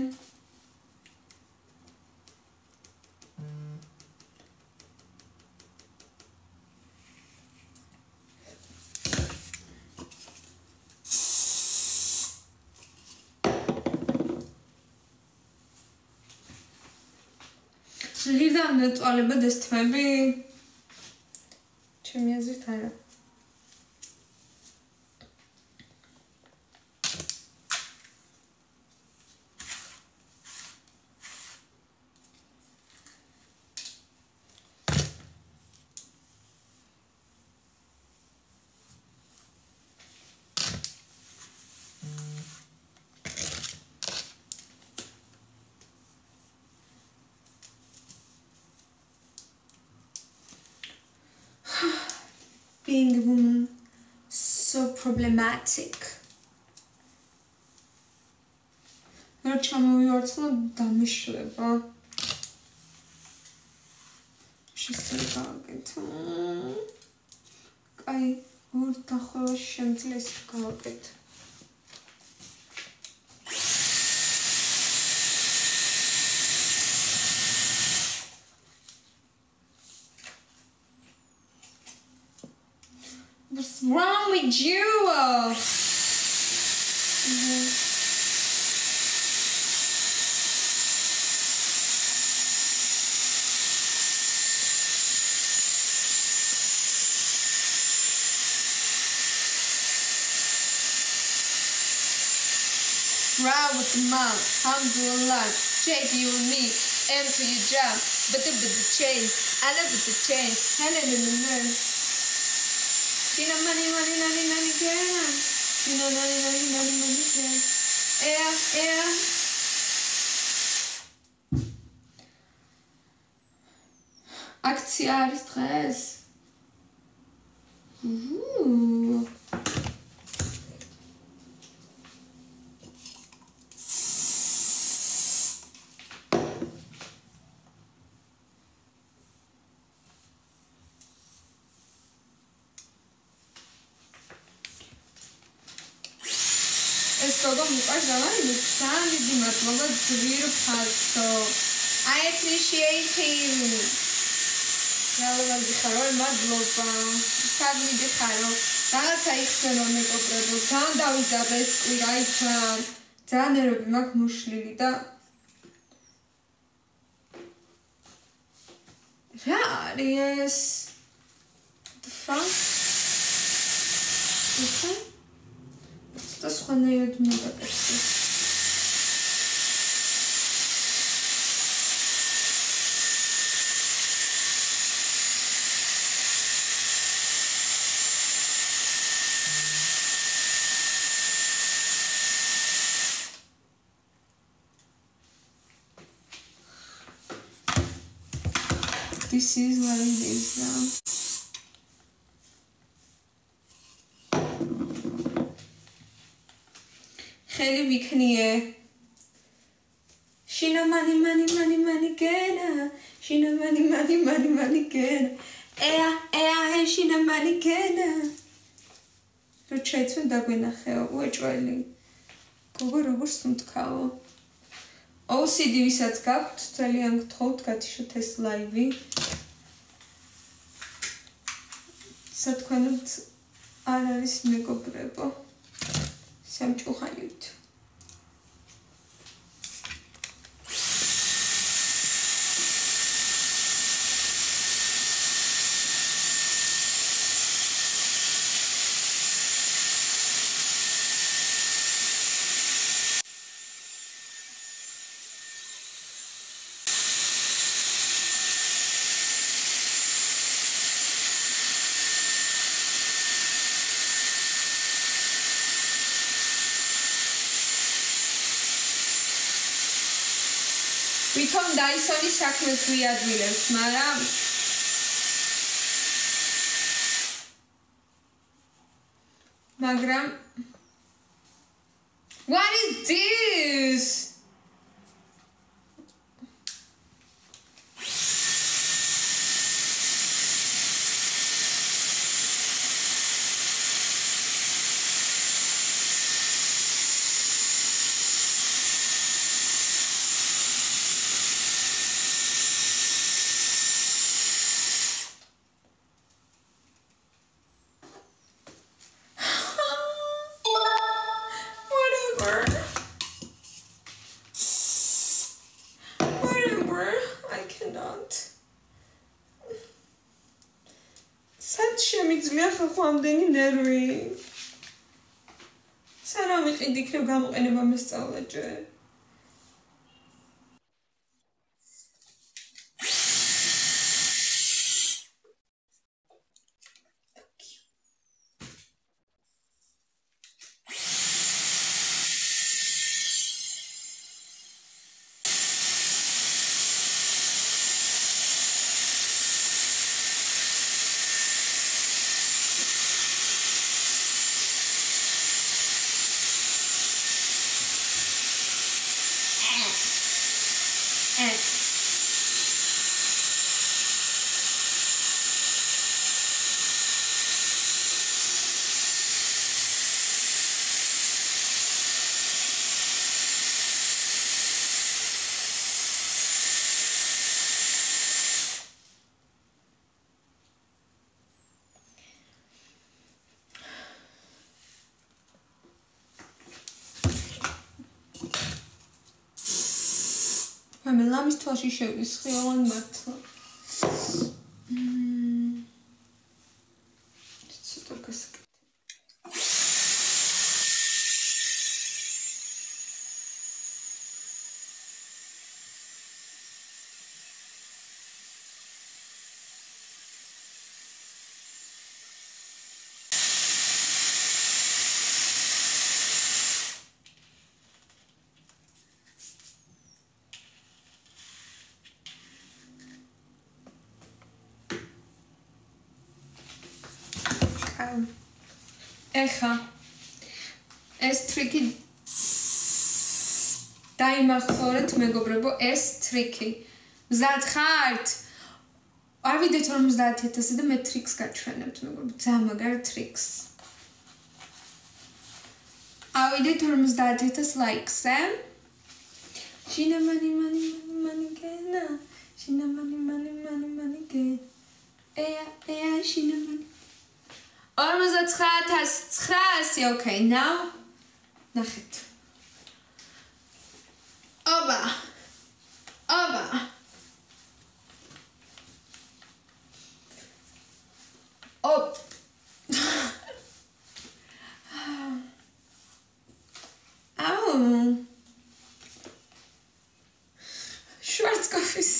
ღირდა წვალება და თმები ჩემი აზრით არა being so problematic. რა ჩამოვიარცხო დამიშლება. შესაძლოა. კაი, ორ დახოვს შემძლეს გავაკეთე. Wrong with you? Mm-hmm. Ride with the mom, alhamdulillah, shake you and me, empty your job, but the, chain, I love the chain, hand in the nurse. Nina, Nina, Nina, Nina, Nina, Nina, Nina, Nina, Nina, Nina, Er, er. Axial Stress. Uh. რა ვიხარო მადლობა. სად მიდიხარო? რაღაცა იხსენო მეკოტრებო ძალიან დავიზარდა ეს კვირა იჩან ძალიან ერები მაქვს მუშლილი და რა არის the fuck Okay. და სხვანაირად უნდა This is what it is now. ხელი ვიქნიე. შინამანი მანი მანი მანი გენა შინამანი მანი მანი მანი გენა. ეა ეა ე შინამანი გენა. რო შეცვენ დაგვენახეო უეჭველი. გოგო როგორ სუნთქაო OCD ვისაც გაქვთ. ძალიან გთხოვთ გათიშოთ ეს ლაივი სათქვენოთ არ არის მეგობრებო. სამჭუხანით თვითონ დაისონის საქმეს გვიადვილებს, მაგრამ მაგრამ What is this? so legit. ხელში შევდის ხილოვან მართლა ეხა ეს ტრიკი დაიმახსოვრეთ მეგობრებო, ეს ტრიკი. მზად ხართ? არ ვიდეთ 50000 და მე ტრიკს გაჩვენებთ, მეგობრებო, ძამაგარ ტრიკს. ავიდეთ 50000 ლაიქზე. შინამანი მანი მანი გენა. შინამანი მანი მანი მანი გენა. ეა ეა შინამანი 59900 okay now ნახეთ. ობა ობა. ოპ. აუ. შვარცკოფის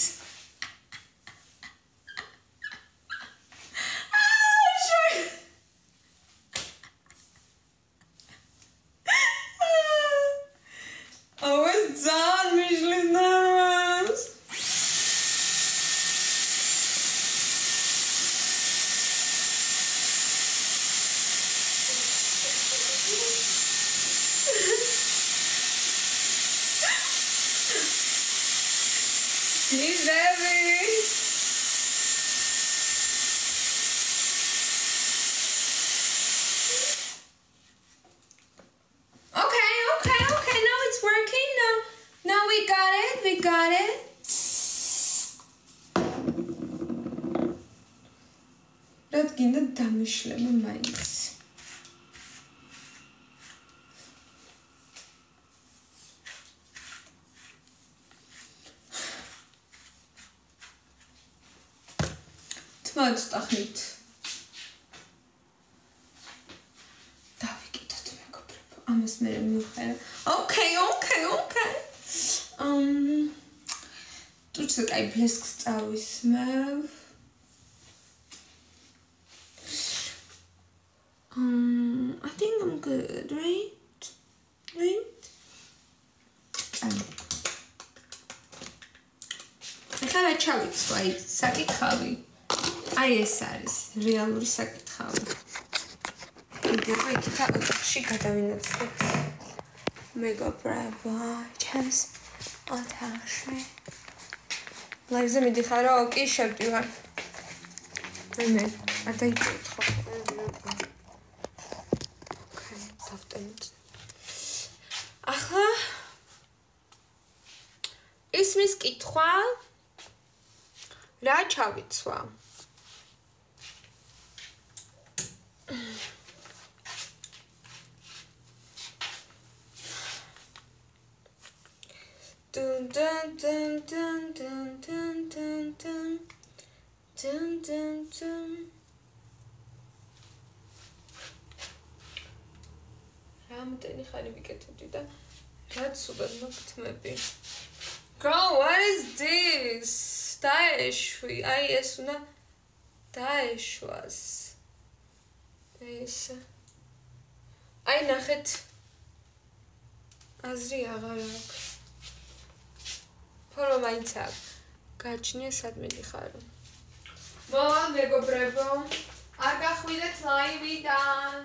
არის აი საკითხავი. აი ეს არის რეალური საკითხავი. იქნება იქითა ოთხში გადავინაცვლეთ მეგობრებო, ჩემს ოთახში. ლაივზე მიდიხარო, კი შევტივარ. მე გადაიკითხო. ოკეი, დავტენით. ახლა ისმის კითხვა რა ჩავიცვა? dun dun dun dun dun dun dun dun dun dun dun რამდენი ხანი ვიკეთებდი და რაც უბად მოგთმები Girl, what is this? დაეშვი, აი ეს უნდა დაეშვას. ეს აი ნახეთ აზრი აღარ აქვს. ფორო მაინც აქვს. გაჩნია სად მიდიხარო. მოვა მეგობრებო. არ გახვიდეთ ლაივიდან.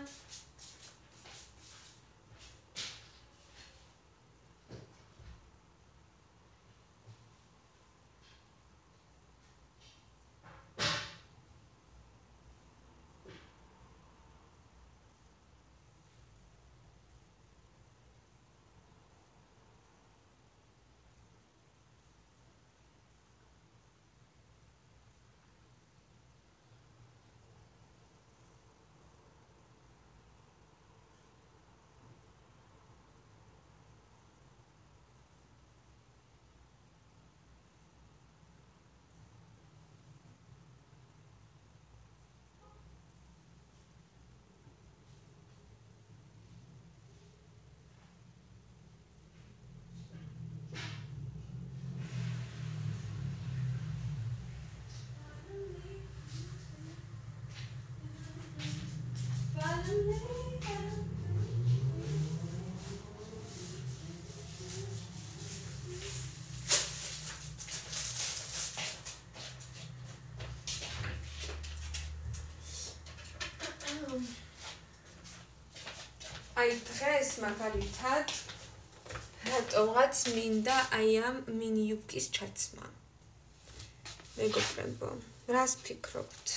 აი დღეს მაგალითად რატომღაც მინდა აი ამ მინიუკის ჩაცმა. მეგობრებო, რას ფიქრობთ?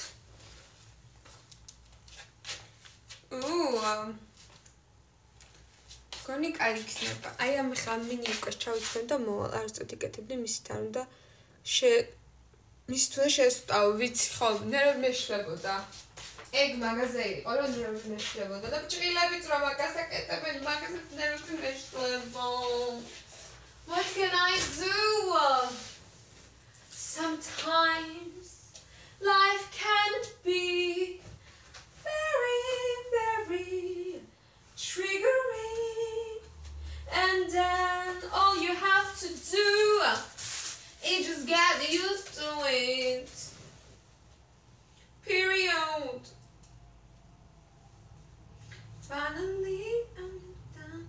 უა გონი კაი იქნება. აი ამ ხა მინიუკას ჩავიწყებ და მოვალ არ წვით იკეთებდი მისთან და შე მის თუ შეესტავ ვიცი ხო, მე მე შლებოდა. ეგ მაღაზია იყო რომ ნერვი მეშლებოდა და ჭრილებიც რომ აკასაკეთებენ მაგასაც ნერვი მეშლებო What can I do? Sometimes life can be very very triggering and then all you have to do is just get used to it. Period. Finally, I'm done.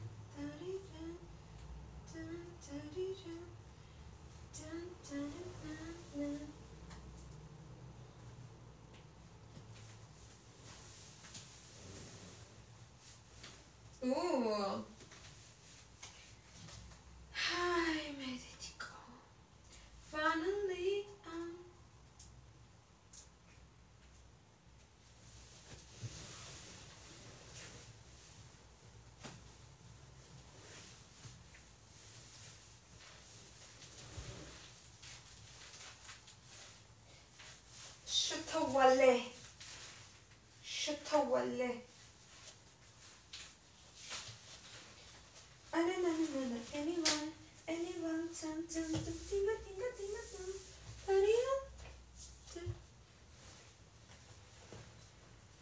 Ooh. Hi, made it go. Finally, შეთავალე შეთავალე ანა ნა ნა ნა anyone anyone თან თან ტინგა ტინგა ტინგა თან. არია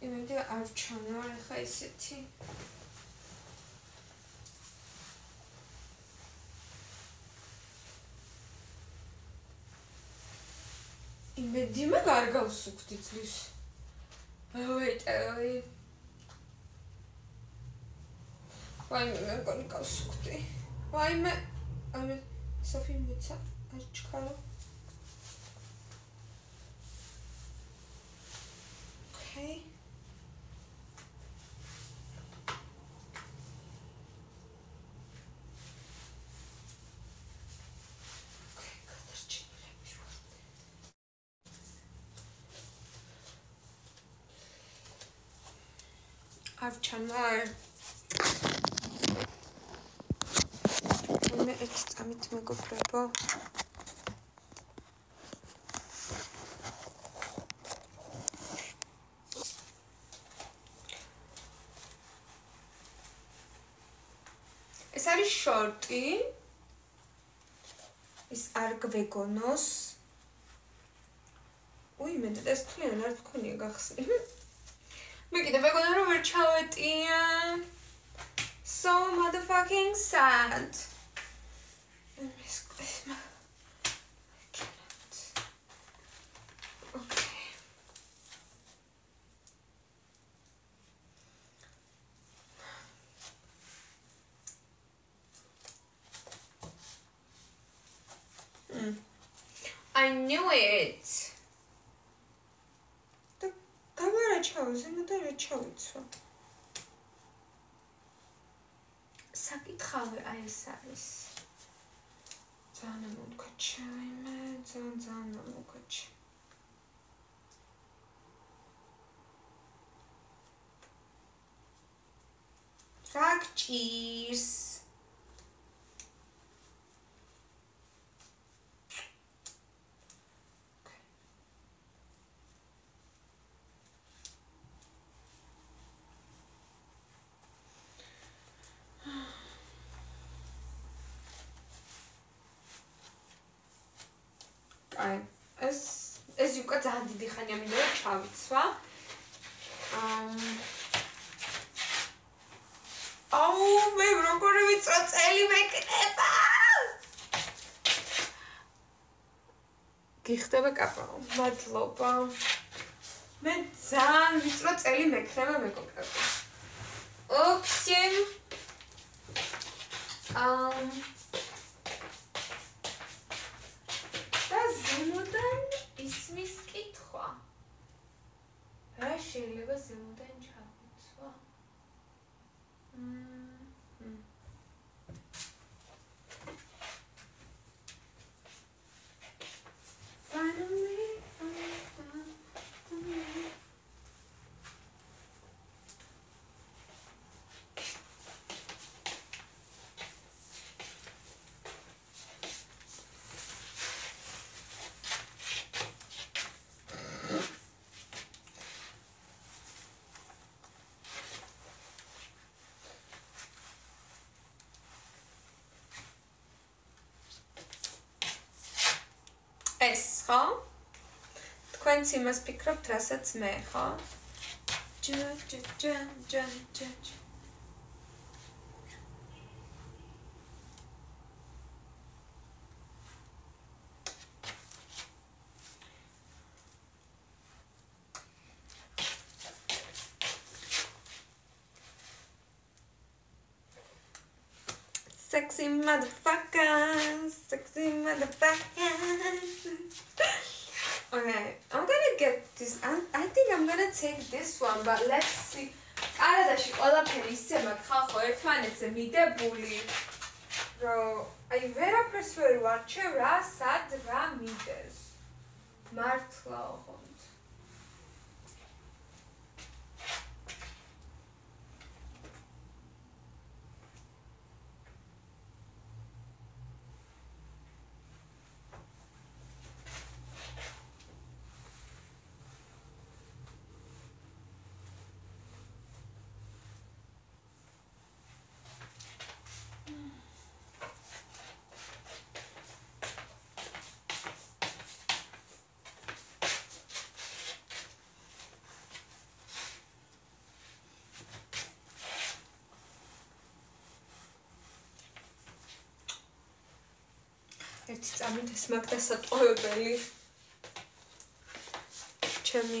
იმედი არ ჩანა ხა ესეთი იმედი მაგ არ გავსუქდი წლის. აი. ვაიმე მე მგონი გავსუქდი. ვაიმე. აი სოფი მიცა არ ჩქარო. Okay. არ ჩანვარ. მე ერთ წამით მეგობრებო. ეს არის შორტი. ის არ გვეგონოს. უი მე ეს თქვენ არ თქვენია გახსნი. მე კიდე მეგონა რომ ვერ ჩავეტია. so motherfucking sad. Miss Christmas. I cannot. Okay. Hmm. I knew it. და გამარაჩაო, ზემოდან რა ჩავიცვა? საკითხავე აი ეს არის. ძალიან მომკაჩა, იმე, ძალიან ძალიან მომკაჩა. ფრაქჭირს აი ეს ეს უკვე ძალიან დიდი ხანია მინდა რომ ჩავიცვა. აუ მე როგორი ვიწრო წელი მეკნება. გიხდება კაპაო. მადლობა. მე ძალიან ვიწრო წელი მეკნება მეკობრები. ოფსი. აა ზემოდან ისმის კითხვა. რა შეიძლება ზემოდან ჩაგვიცვა? მმ. Finally, finally. ეს ხო? თქვენც იმას ფიქრობთ, რასაც მე, ხო? ჯა ჯა ჯა ჯა ჯა Sexy motherfuckers, sexy motherfuckers. Okay, I'm gonna get this. I'm, I think I'm gonna take this one, but let's see. კარადაში ყველაფერი ისე მაქვს ხალხო ერთმანეთზე მიდებული რომ აი ვერაფერს ვერ ვარჩევ რა სად რა მიდეს მართლა ხო ერთი წამით ეს მაგ დასატყობებელი ჩემი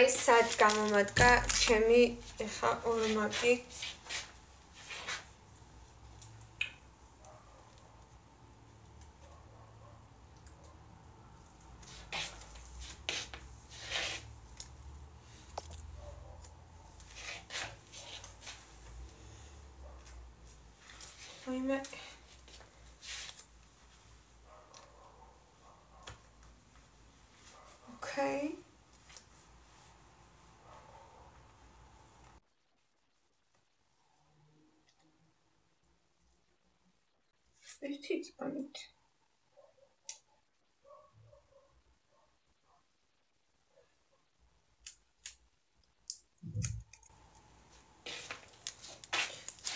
აი სად გამომადგა ჩემი ეხა ორმაგი sheets on it.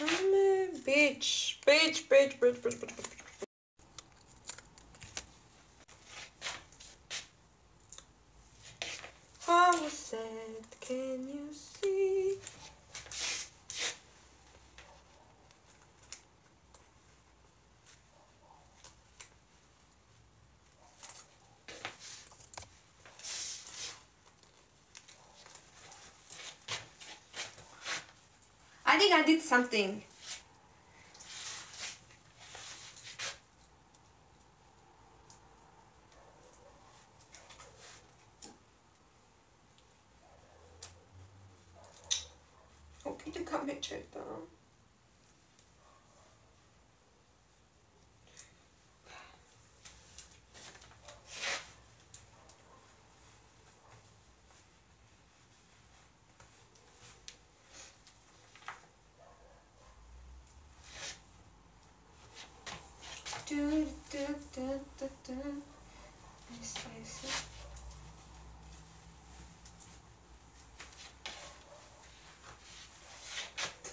I'm a bitch, bitch, bitch, bitch, bitch, bitch, bitch. Something.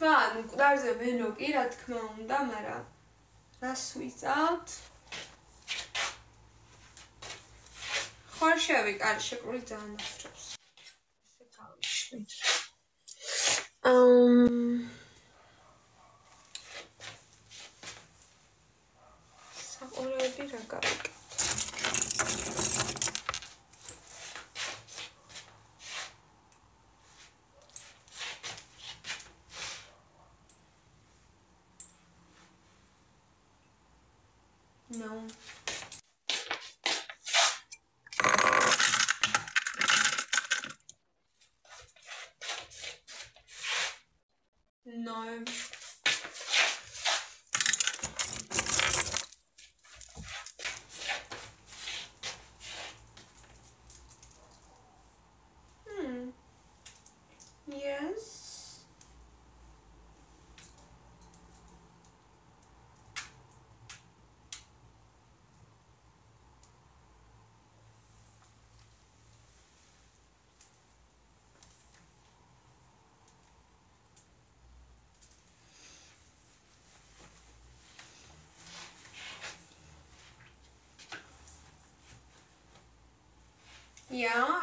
თმა ანუ მკვდარზე ველო კი რა თქმა უნდა, მაგრამ რას ვიწავთ? ხორშევი კარ შეკრული ძალიან აღჭობს. ესე გავიშვით. აა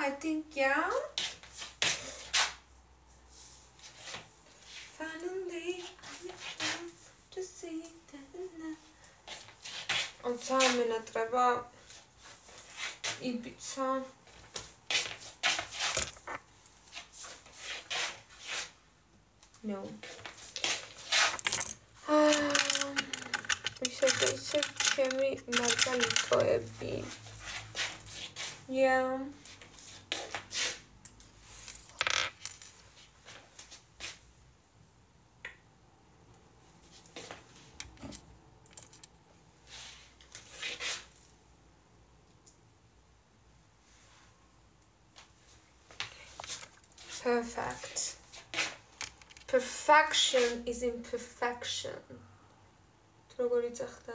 I think yeah. Finally, I'm down to see that. ოცა მენატრება იბიცა No. აა ისე და ისე ჩემი მარგალიტოები. Yeah. Perfection is imperfection. თუ როგორი წახდა?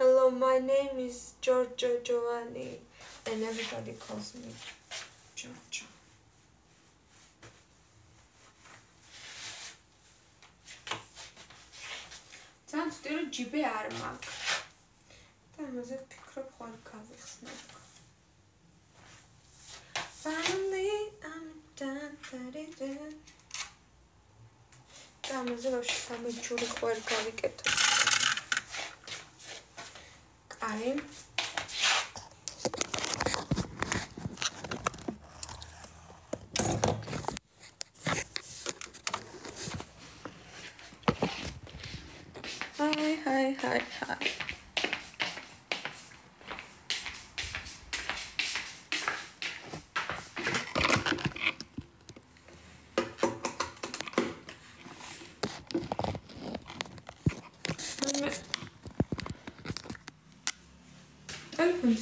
Hello, my name is Giorgio Giovanni and everybody calls me Giorgio. ძალიან ვთქვი რომ ჯიბე არ მაქვს. და ამაზე ფიქრობ ხარ გავიხსნებ. Finally I'm done with it. და ამაზე ვაფშე სამი ჯური ყველ გავიკეთოთ. კაი.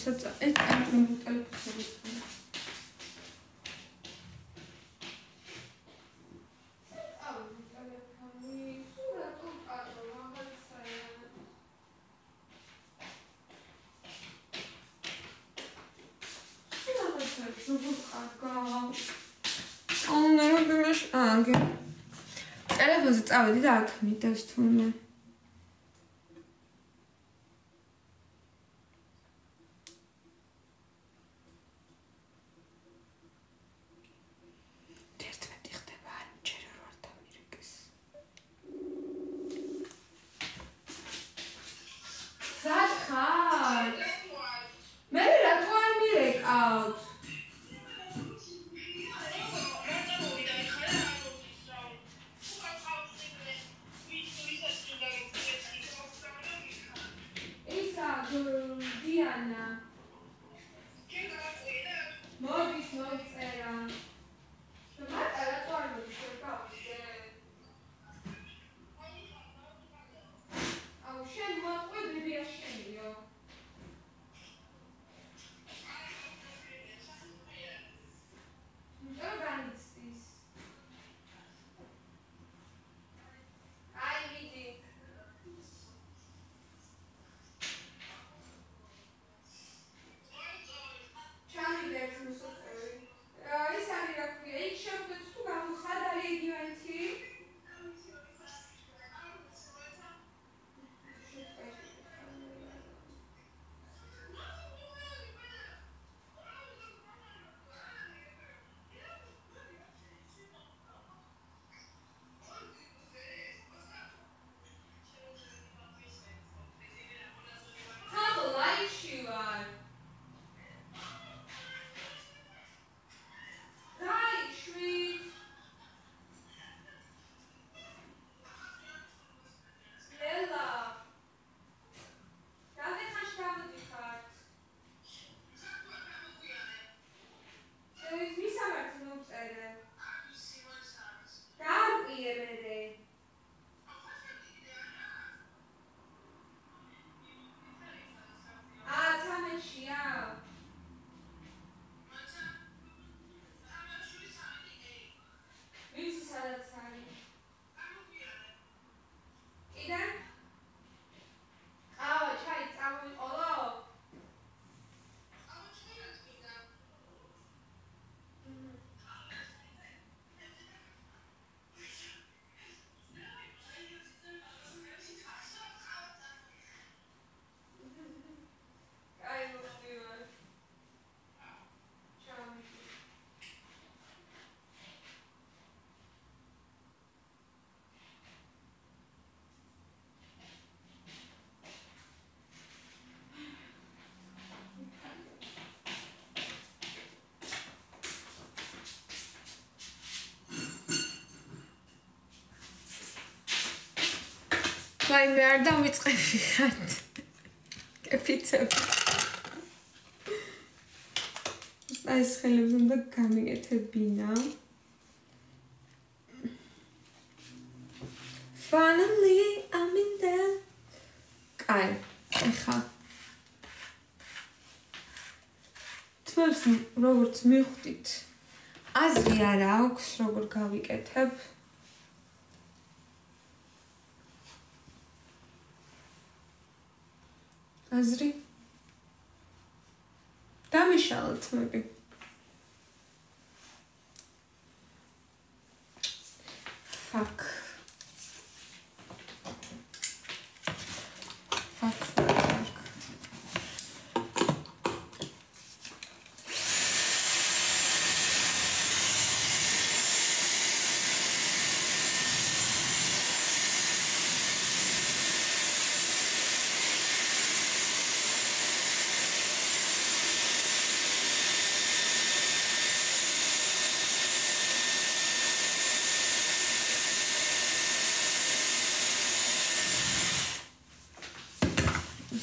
საწა ეს ტელეფონი ტელეფონი ტელეფონზე წავედი და აქ მიდევს თუნდაც აი მე არ დამიწყები ხარ. კეფიცებ. აი ხელებს უნდა გამიგეთებინა. Finally I'm in there. აი, ახლა. თვითონ როგორც მიხვდით. აზრი არ აქვს, როგორ გავიკეთებ. აზრი. დამიშალოთ მე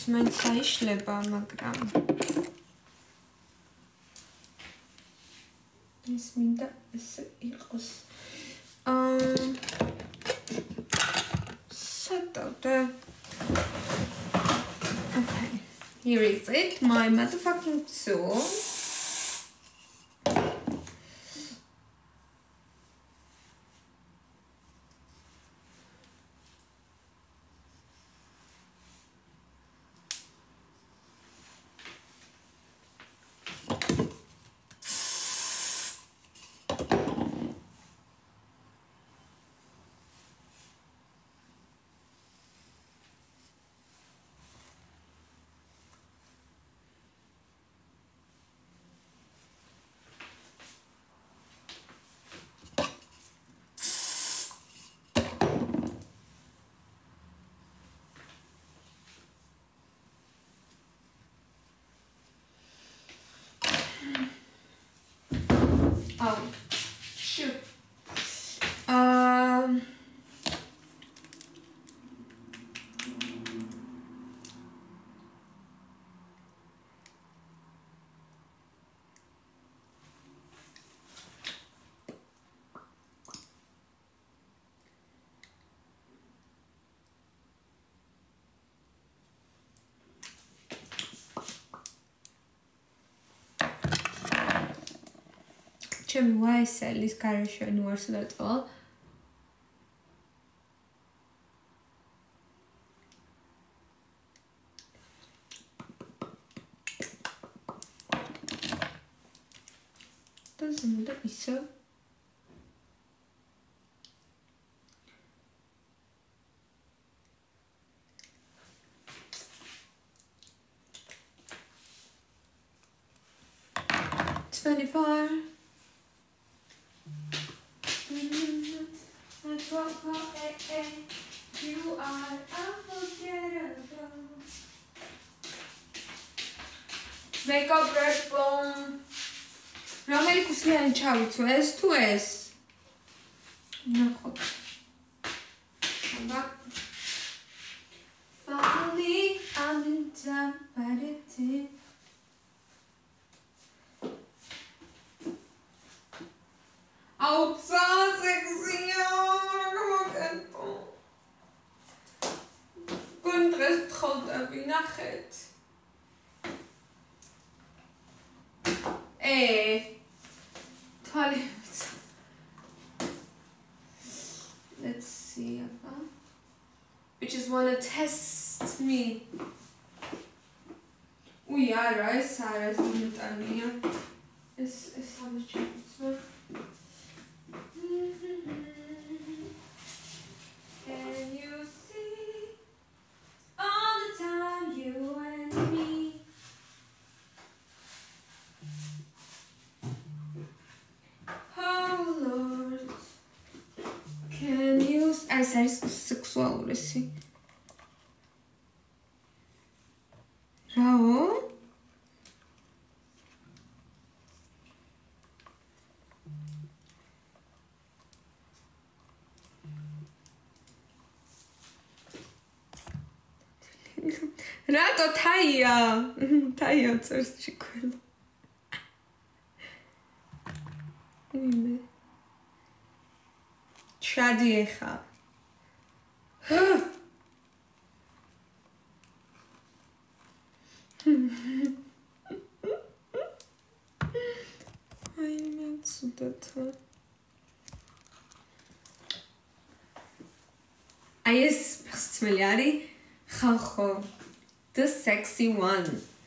მაინც აიშლება, მაგრამ ის მინდა ეს იყოს. აა სათოდე. Okay. Here is it, my motherfucking tool. Oh. ჩემი YSL-ის გარეშე ნუ არს დაწვა. და ზემოდე ისე Makeup red bone. რომელი კუსლიანი ჩავიცო ეს თუ ეს? ნახოთ. აბა. Finally I'm in time but it outside sexy გონ დღეს თხოდები ნახეთ ე თვალი let's see აბა which is want to test me უი არა ეს არა ეს მომიტანია ეს ეს ამის ჩემს Can you see all the time you and me? Oh Lord, can you? I said sexuality. Raul? რატო თაია? თაია წერს შეკველა. ვიმე. ჩადი ეხა. აი მე ცუდათა. აი ეს ფხსმელი არის ხალხო. the sexy one.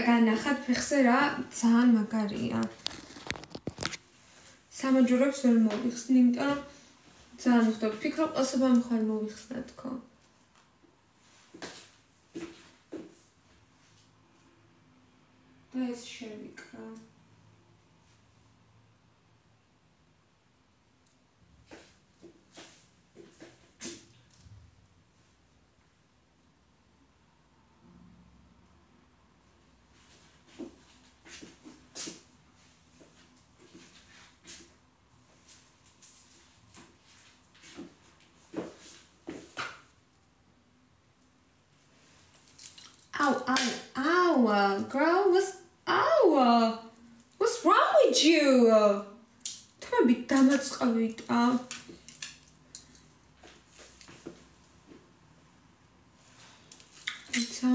აი ნეტა განახat ფეხზე რა ძალიან მაგარია. სამაჯურებს ვერ მოვიხსნი, იმიტომ რომ ძალიან ვხდები. ფიქრობ, ყასება მხარ მოვიხსნა თქო. და ეს შევიკრა. an hour. Girl, what's hour? What's wrong with you? თმები დამაწყავიტა. იცა.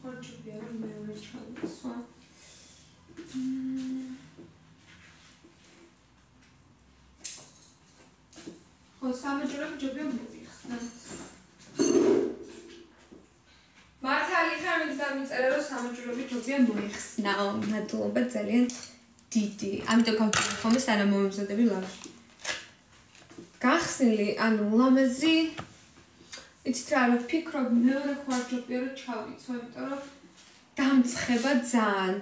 ხოჭი ბიარი მე ვერ ჩავისვა. სამეჯურები ჯობია მოვიხსნა. მართალი ხარ ვინც დამიწერა რომ სამეჯურები ჯობია მოიხსნაო. მადლობა ძალიან დიდი. ამიტომ გავწევ ხოლმე სანამ მომზადები ლავში. გახსნილი, ანუ ლამაზი იცით რა, რომ ფიქრობ მეორე ხარ ჯობია რომ ჩავიცო, იმიტომ რომ დამცხება ძალიან.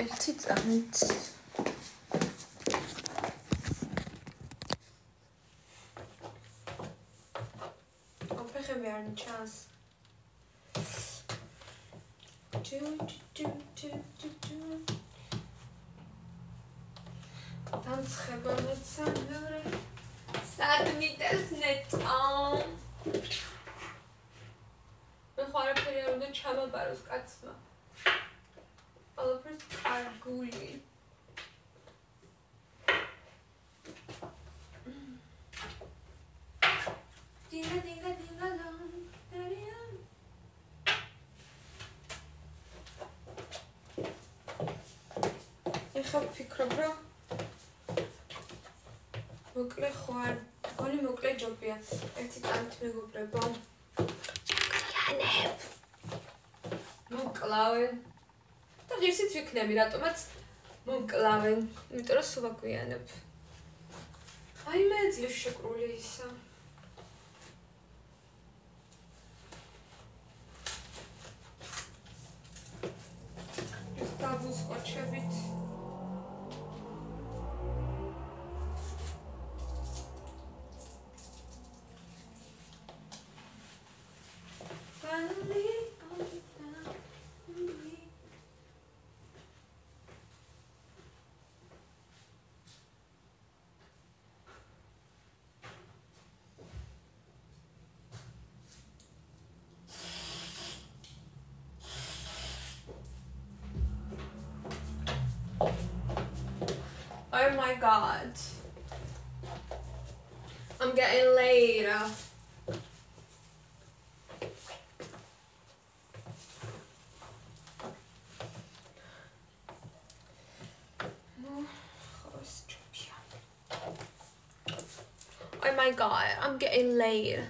ერთი წამით ოფეხები არ ჩანს ჯუ ჯუ ჯუ ჯუ ჯუ დამცხება მეცა მეორე სადმიტეს ნეტა მე ხარ ფერი არ უნდა ჩამაბაროს კაცმა ყველაფერს კარგული. დინა დინა დინა ლონ დარიან. ხა ვფიქრობ, რომ მოკლე ხო არ გონი მოკლე ჯობია. ერთი კანით მეგობრებო. მოკლიანებ. მოკლავენ. და ღირსიც ვიქნები, რატომაც მომკლავენ, იმიტომ რომ სულაგვიანებ. აი მე ძლევს შეკრული ისა. God. I'm getting laid. Oh my god, I'm getting laid.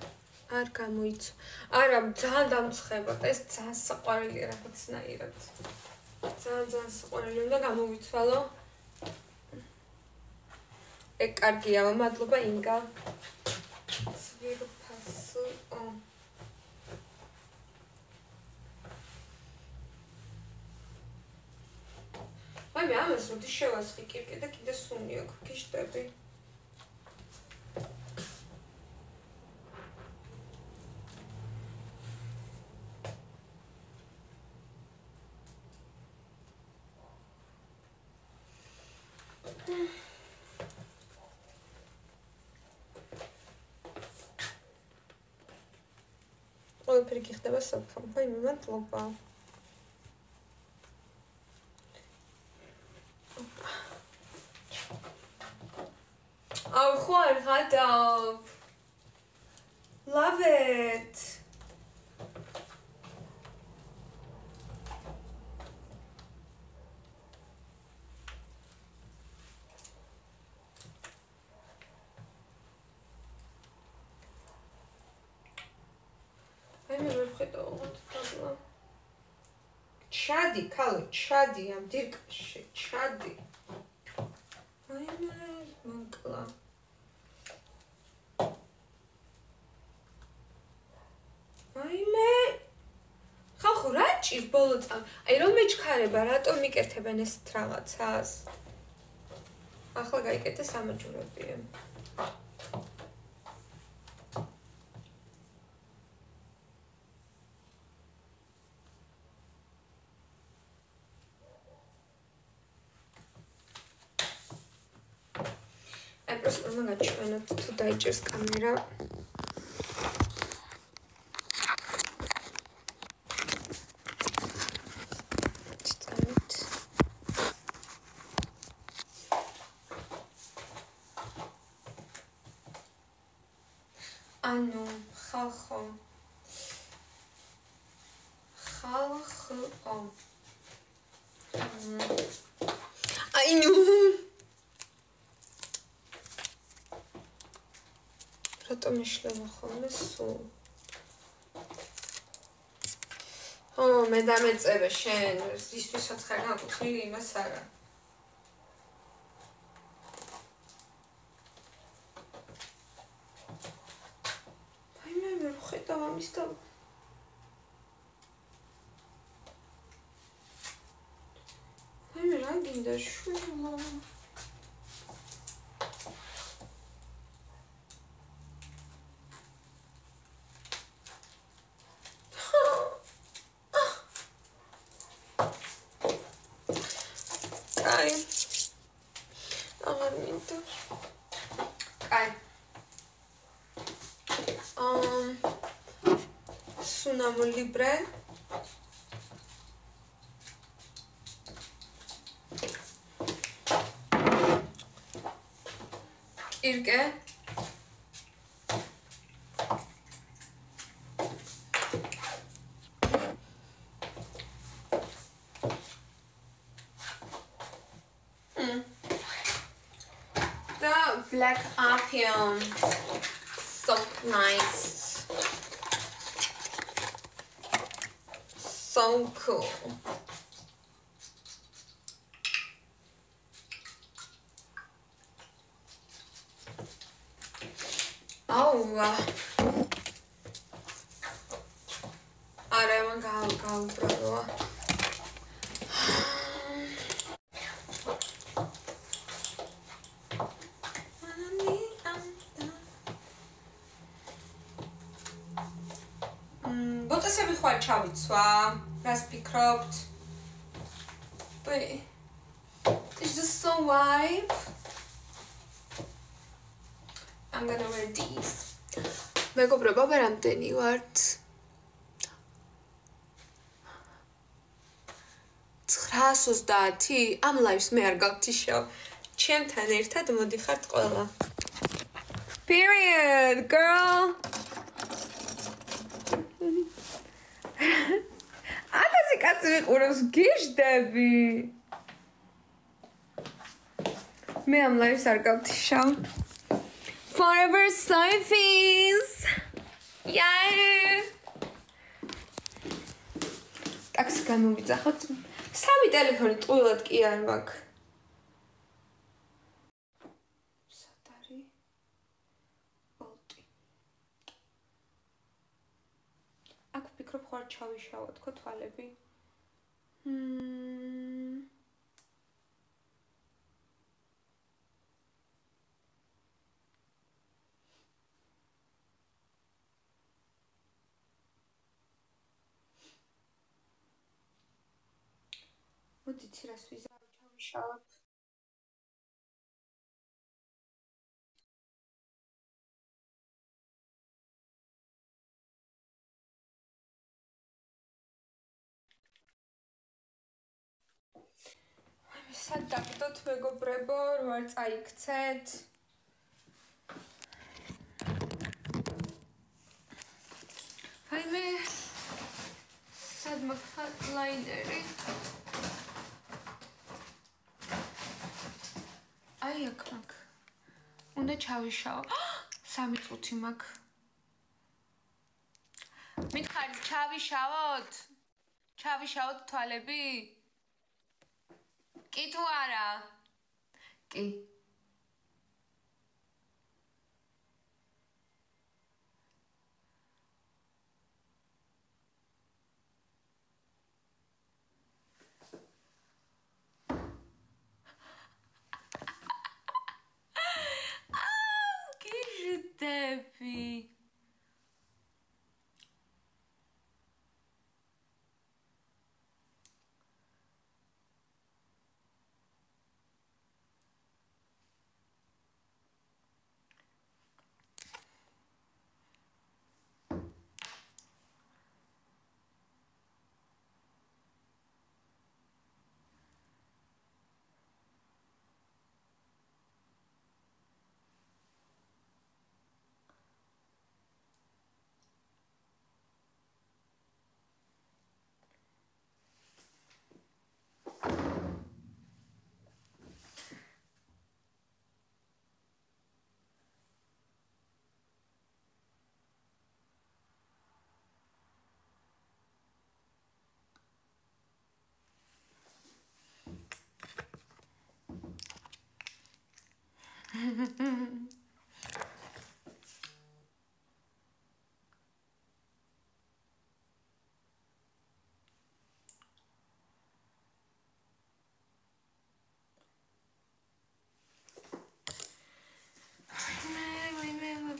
არ გამოიწ. არა, ძალიან დამცხება. ეს ძალიან საყვარელი რაღაცნაირად. ძალიან ძალიან საყვარელი უნდა გამოვიცვალო. ეგ კარგია, მადლობა ინგა. ცვირო ფასო. აი მე ამას როდი შევასხი კიდე და კიდე სუნი აქვს ქიშტები. ყველაფერი გიხდება საფამ. აი მე მადლობა. აუ ხო არ გადავ. Love it. ჩადი, ამ დირკში, ჩადი. აი მე მოკლა. აი მე ხახო რა ჭირ ბოლო წამ? აი რომ მეჩქარება, რატომ მიკეთებენ ეს რაღაცას? ახლა გაიკეთე სამაჯურები. თუ დაიჭერს კამერა. ანუ ხალხო ხალხო აი ნუ რატომ იშლება ხოლმე? სულ. ო მე დამეწევე შენ ისთვისაც ხარ განკუთვნილი იმას არა roll the bread. irke mm. the black appium ფიქრობთ? Wait. It's just so wipe. I'm gonna wear these. მეგობრებო, მე რამდენი ვართ? 930 ამ ლაივს მე არ გავთიშავ. ჩემთან ერთად მოდიხართ ყველა. Period, girl. ვიყურებს გიშდები. მე ამ ლაივს არ გავთიშავ. Forever Sophies. Yay! ტაქსი გამოვიძახოთ. სამი ტელეფონი ტყუილად კი არ მაქვს. აქ ვფიქრობ ხარ ჩავიშავა თქო თვალები. მოდით რას ვიზარო ჩავიშალებ. სად დაგდოთ მეგობრებო, რო არ წაიქცეთ? აი მე სად მაქვს ლაინერი? აი აქ მაგ. უნდა ჩავიშაო. 3 წუთი მაგ. მითხარით ჩავიშავოთ? ჩავიშავოთ თვალები? კი თუ არა? კი. therapy.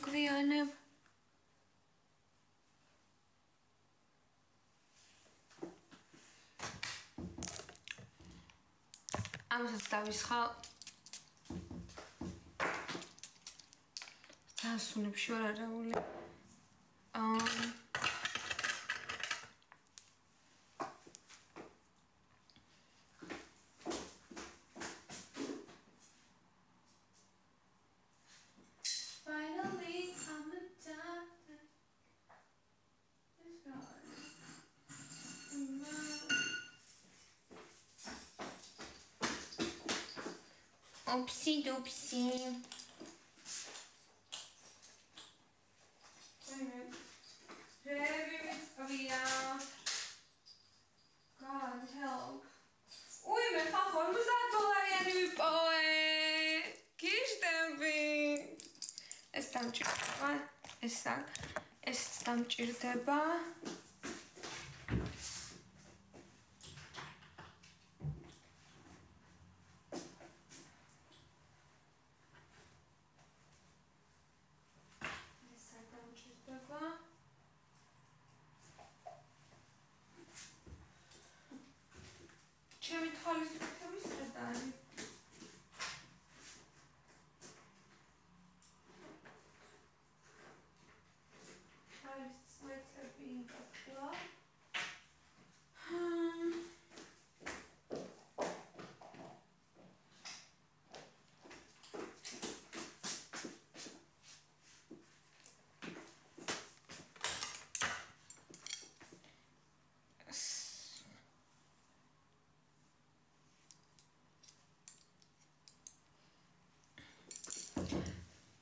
გვიანებ ამასაც დავისხავ დასუნებში ვარ არაული აა Oopsie doopsie. God help. Ui, me fa 50 დოლარიანი ვიპოვე. გიშდები. ეს დამჭირდება. ეს აქ. ეს დამჭირდება.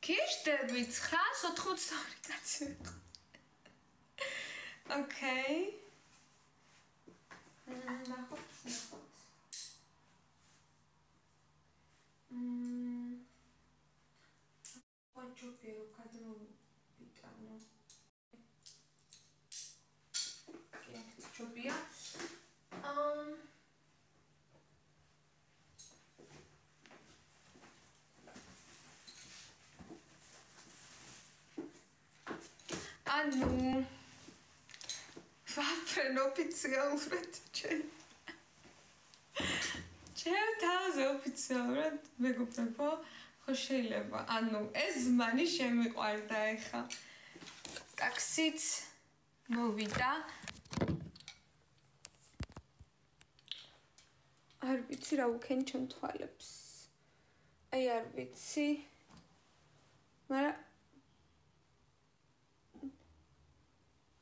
გიშდები 982 კაცი. ოკეი. ნახოთ, ნახოთ. მმ. ოჯობი რო გადმოვიტანო. კი, ჯობია. აა ანუ ვაფრენ ოფიციალურად ჩემ. ჩემ თავზე ოფიციალურად მეგობრებო ხო? შეიძლება. ანუ ეს მანი შემიყვარდა ეხა. ტაქსიც მოვიდა. არ ვიცი რა უქენ ჩემ თვალებს. აი არ ვიცი. მაგრამ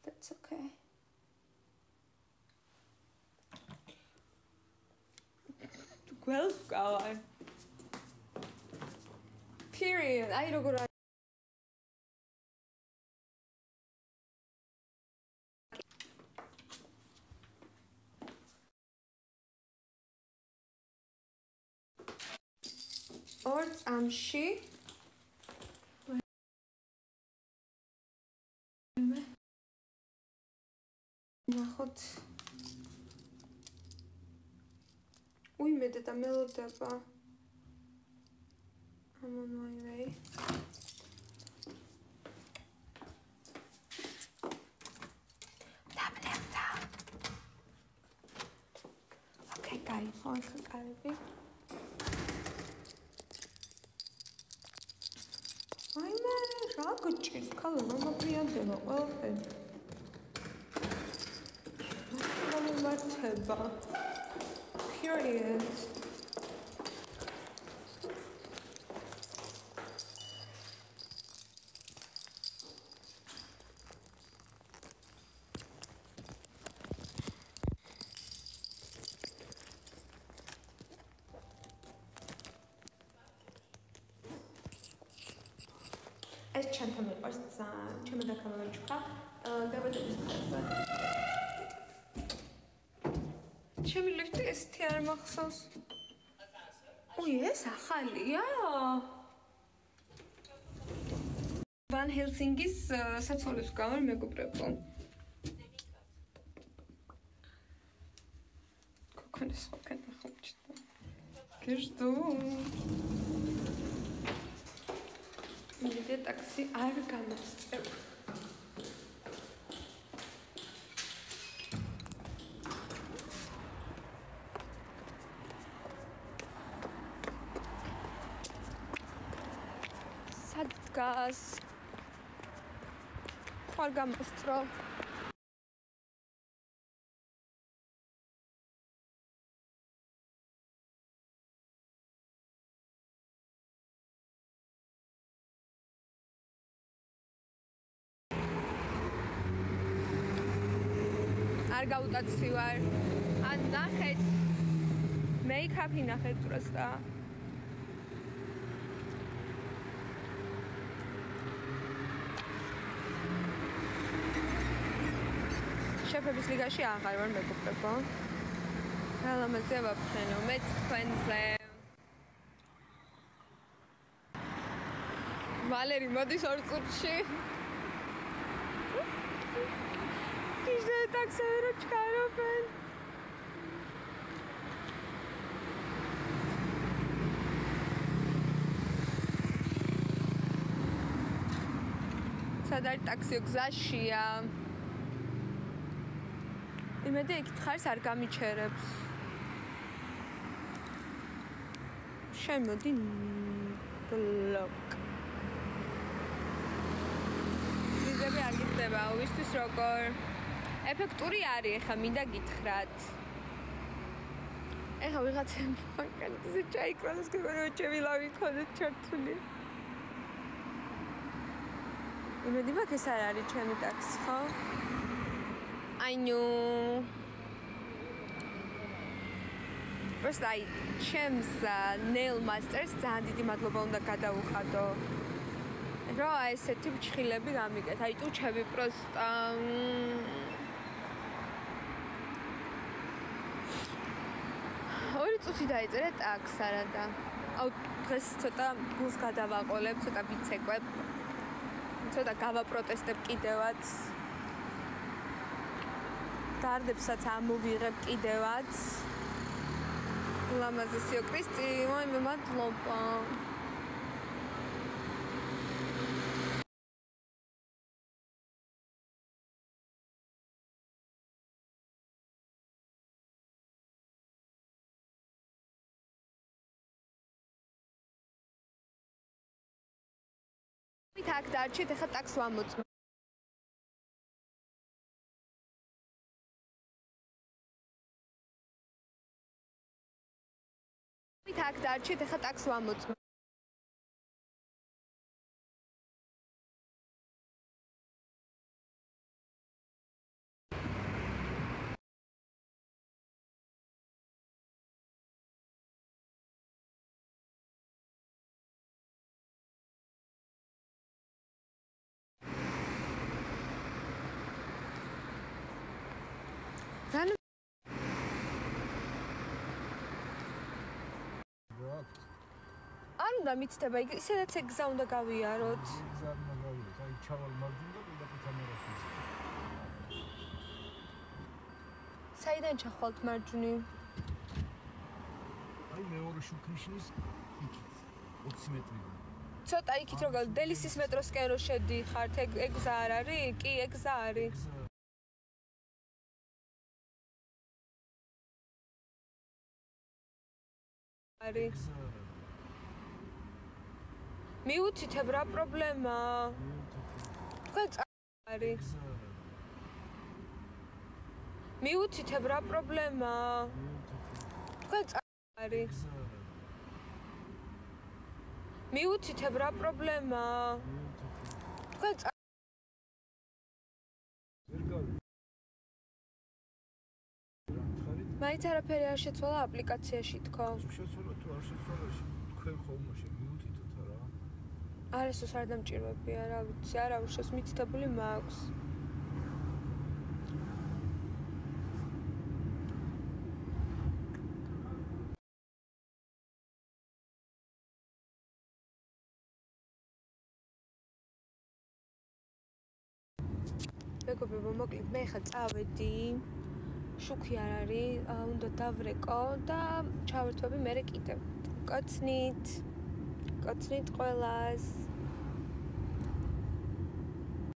That's okay. გველსკავარ. Period. აი როგორ ორ წამში ნახოთ უიმედე და მელოდება ამონ ვაივეი დაბნევდა ოკეი კაი ხო ხა კარები აიმე რა გჭირს ქალო რომ მოპრიანდემა ყველაფერი მართება. Period. ეს ჩემთან მიყვარს ჩემი დაქამელი ჩქა დაბადების დღესა ჩემი ლიფტი მახსოვს. უი, ეს ახალია? ვან ჰელსინგის საცოლის გამარ მეგობრებო. ქოქონის ხოქენ ხოჭტა. გერდო. მიდე ტაქსი არ გამოსწევ. სადგას ხარ გამოსწრო. არ გაუტაცივარ ან ნახეთ. მეიქაპი ნახეთ პროსტა შეფების ლიგაში აღარ ვარ მეგობრებო. რალამაზე ვაფრენო მე თქვენზე. ვალერი მოდის ორ წუთში. ისე ტაქსები რო ჩქარობენ. სადარ ტაქსი გზაშია. იმედი იქ ხარს არ გამიჩერებს. შემოდი ბლოკ. ვიზები არ გიხდება, ვისთვის როგორ? ეფექტური არის, ეხა მინდა გითხრათ. ეხა ვიღაცა მანკანზე ჩაიკროს გეგორო ჩემი ლავი ხონდა ჩართული. იმედი მაქვს ეს არ არის ჩემი ტაქსი, ხო? აინუ просто აი ჩემს nail masters ძალიან დიდი მადლობა უნდა გადაუხადო რა ესეთი ფჩხილები გამიკეთ აი ტუჩები просто ორი წუთი დაიწერე ტაქს არადა აუ დღეს ცოტა გულს გადავაყოლებ ცოტა ვიცეკვებ ცოტა გავაპროტესტებ კიდევაც გარდებსაც ამოვიღებ კიდევაც. ლამაზისიო კრისტი, მოიმე მადლობა. თაკ დარჩით, ახლა ტაქს ვამოწმ. აქ დარჩით, ახლა ტაქს ვამოწმ. თან არ უნდა მიცდება. ისედაც ეგ გზა უნდა გავიაროთ. გზა უნდა გავიაროთ აი ჩავალ მარჯვნივ და პირდაპირ კამერას საიდან ჩახვალთ მარჯვნივ? აი მეორე შუქრიშის იქით 20 მეტრიდან ცოტა იქით როგორ დელისის მეტროსკენ რო შედიხართ. ეგ ეგ გზა არ არის? კი ეგ გზა არის. არის მიუთითებ რა პრობლემა? თქვენ არის. მიუთითებ რა პრობლემა? თქვენ არის. მიუთითებ რა პრობლემა? თქვენ მაინც არაფერი არ შეცვალა აპლიკაციაში თქო. შეცვალა თუ არ შეცვალა თქვენ ხომ არასოს არ დამჭირვებია რა ვიცი არა უშოს მიცდებული მაქვს მეგობრებო, მოკლედ მე ხა წავედი. შუქი არ არის, უნდა დავრეკო და ჩავერთვები მე კიდევ. კოცნით. კოცნით ყველას.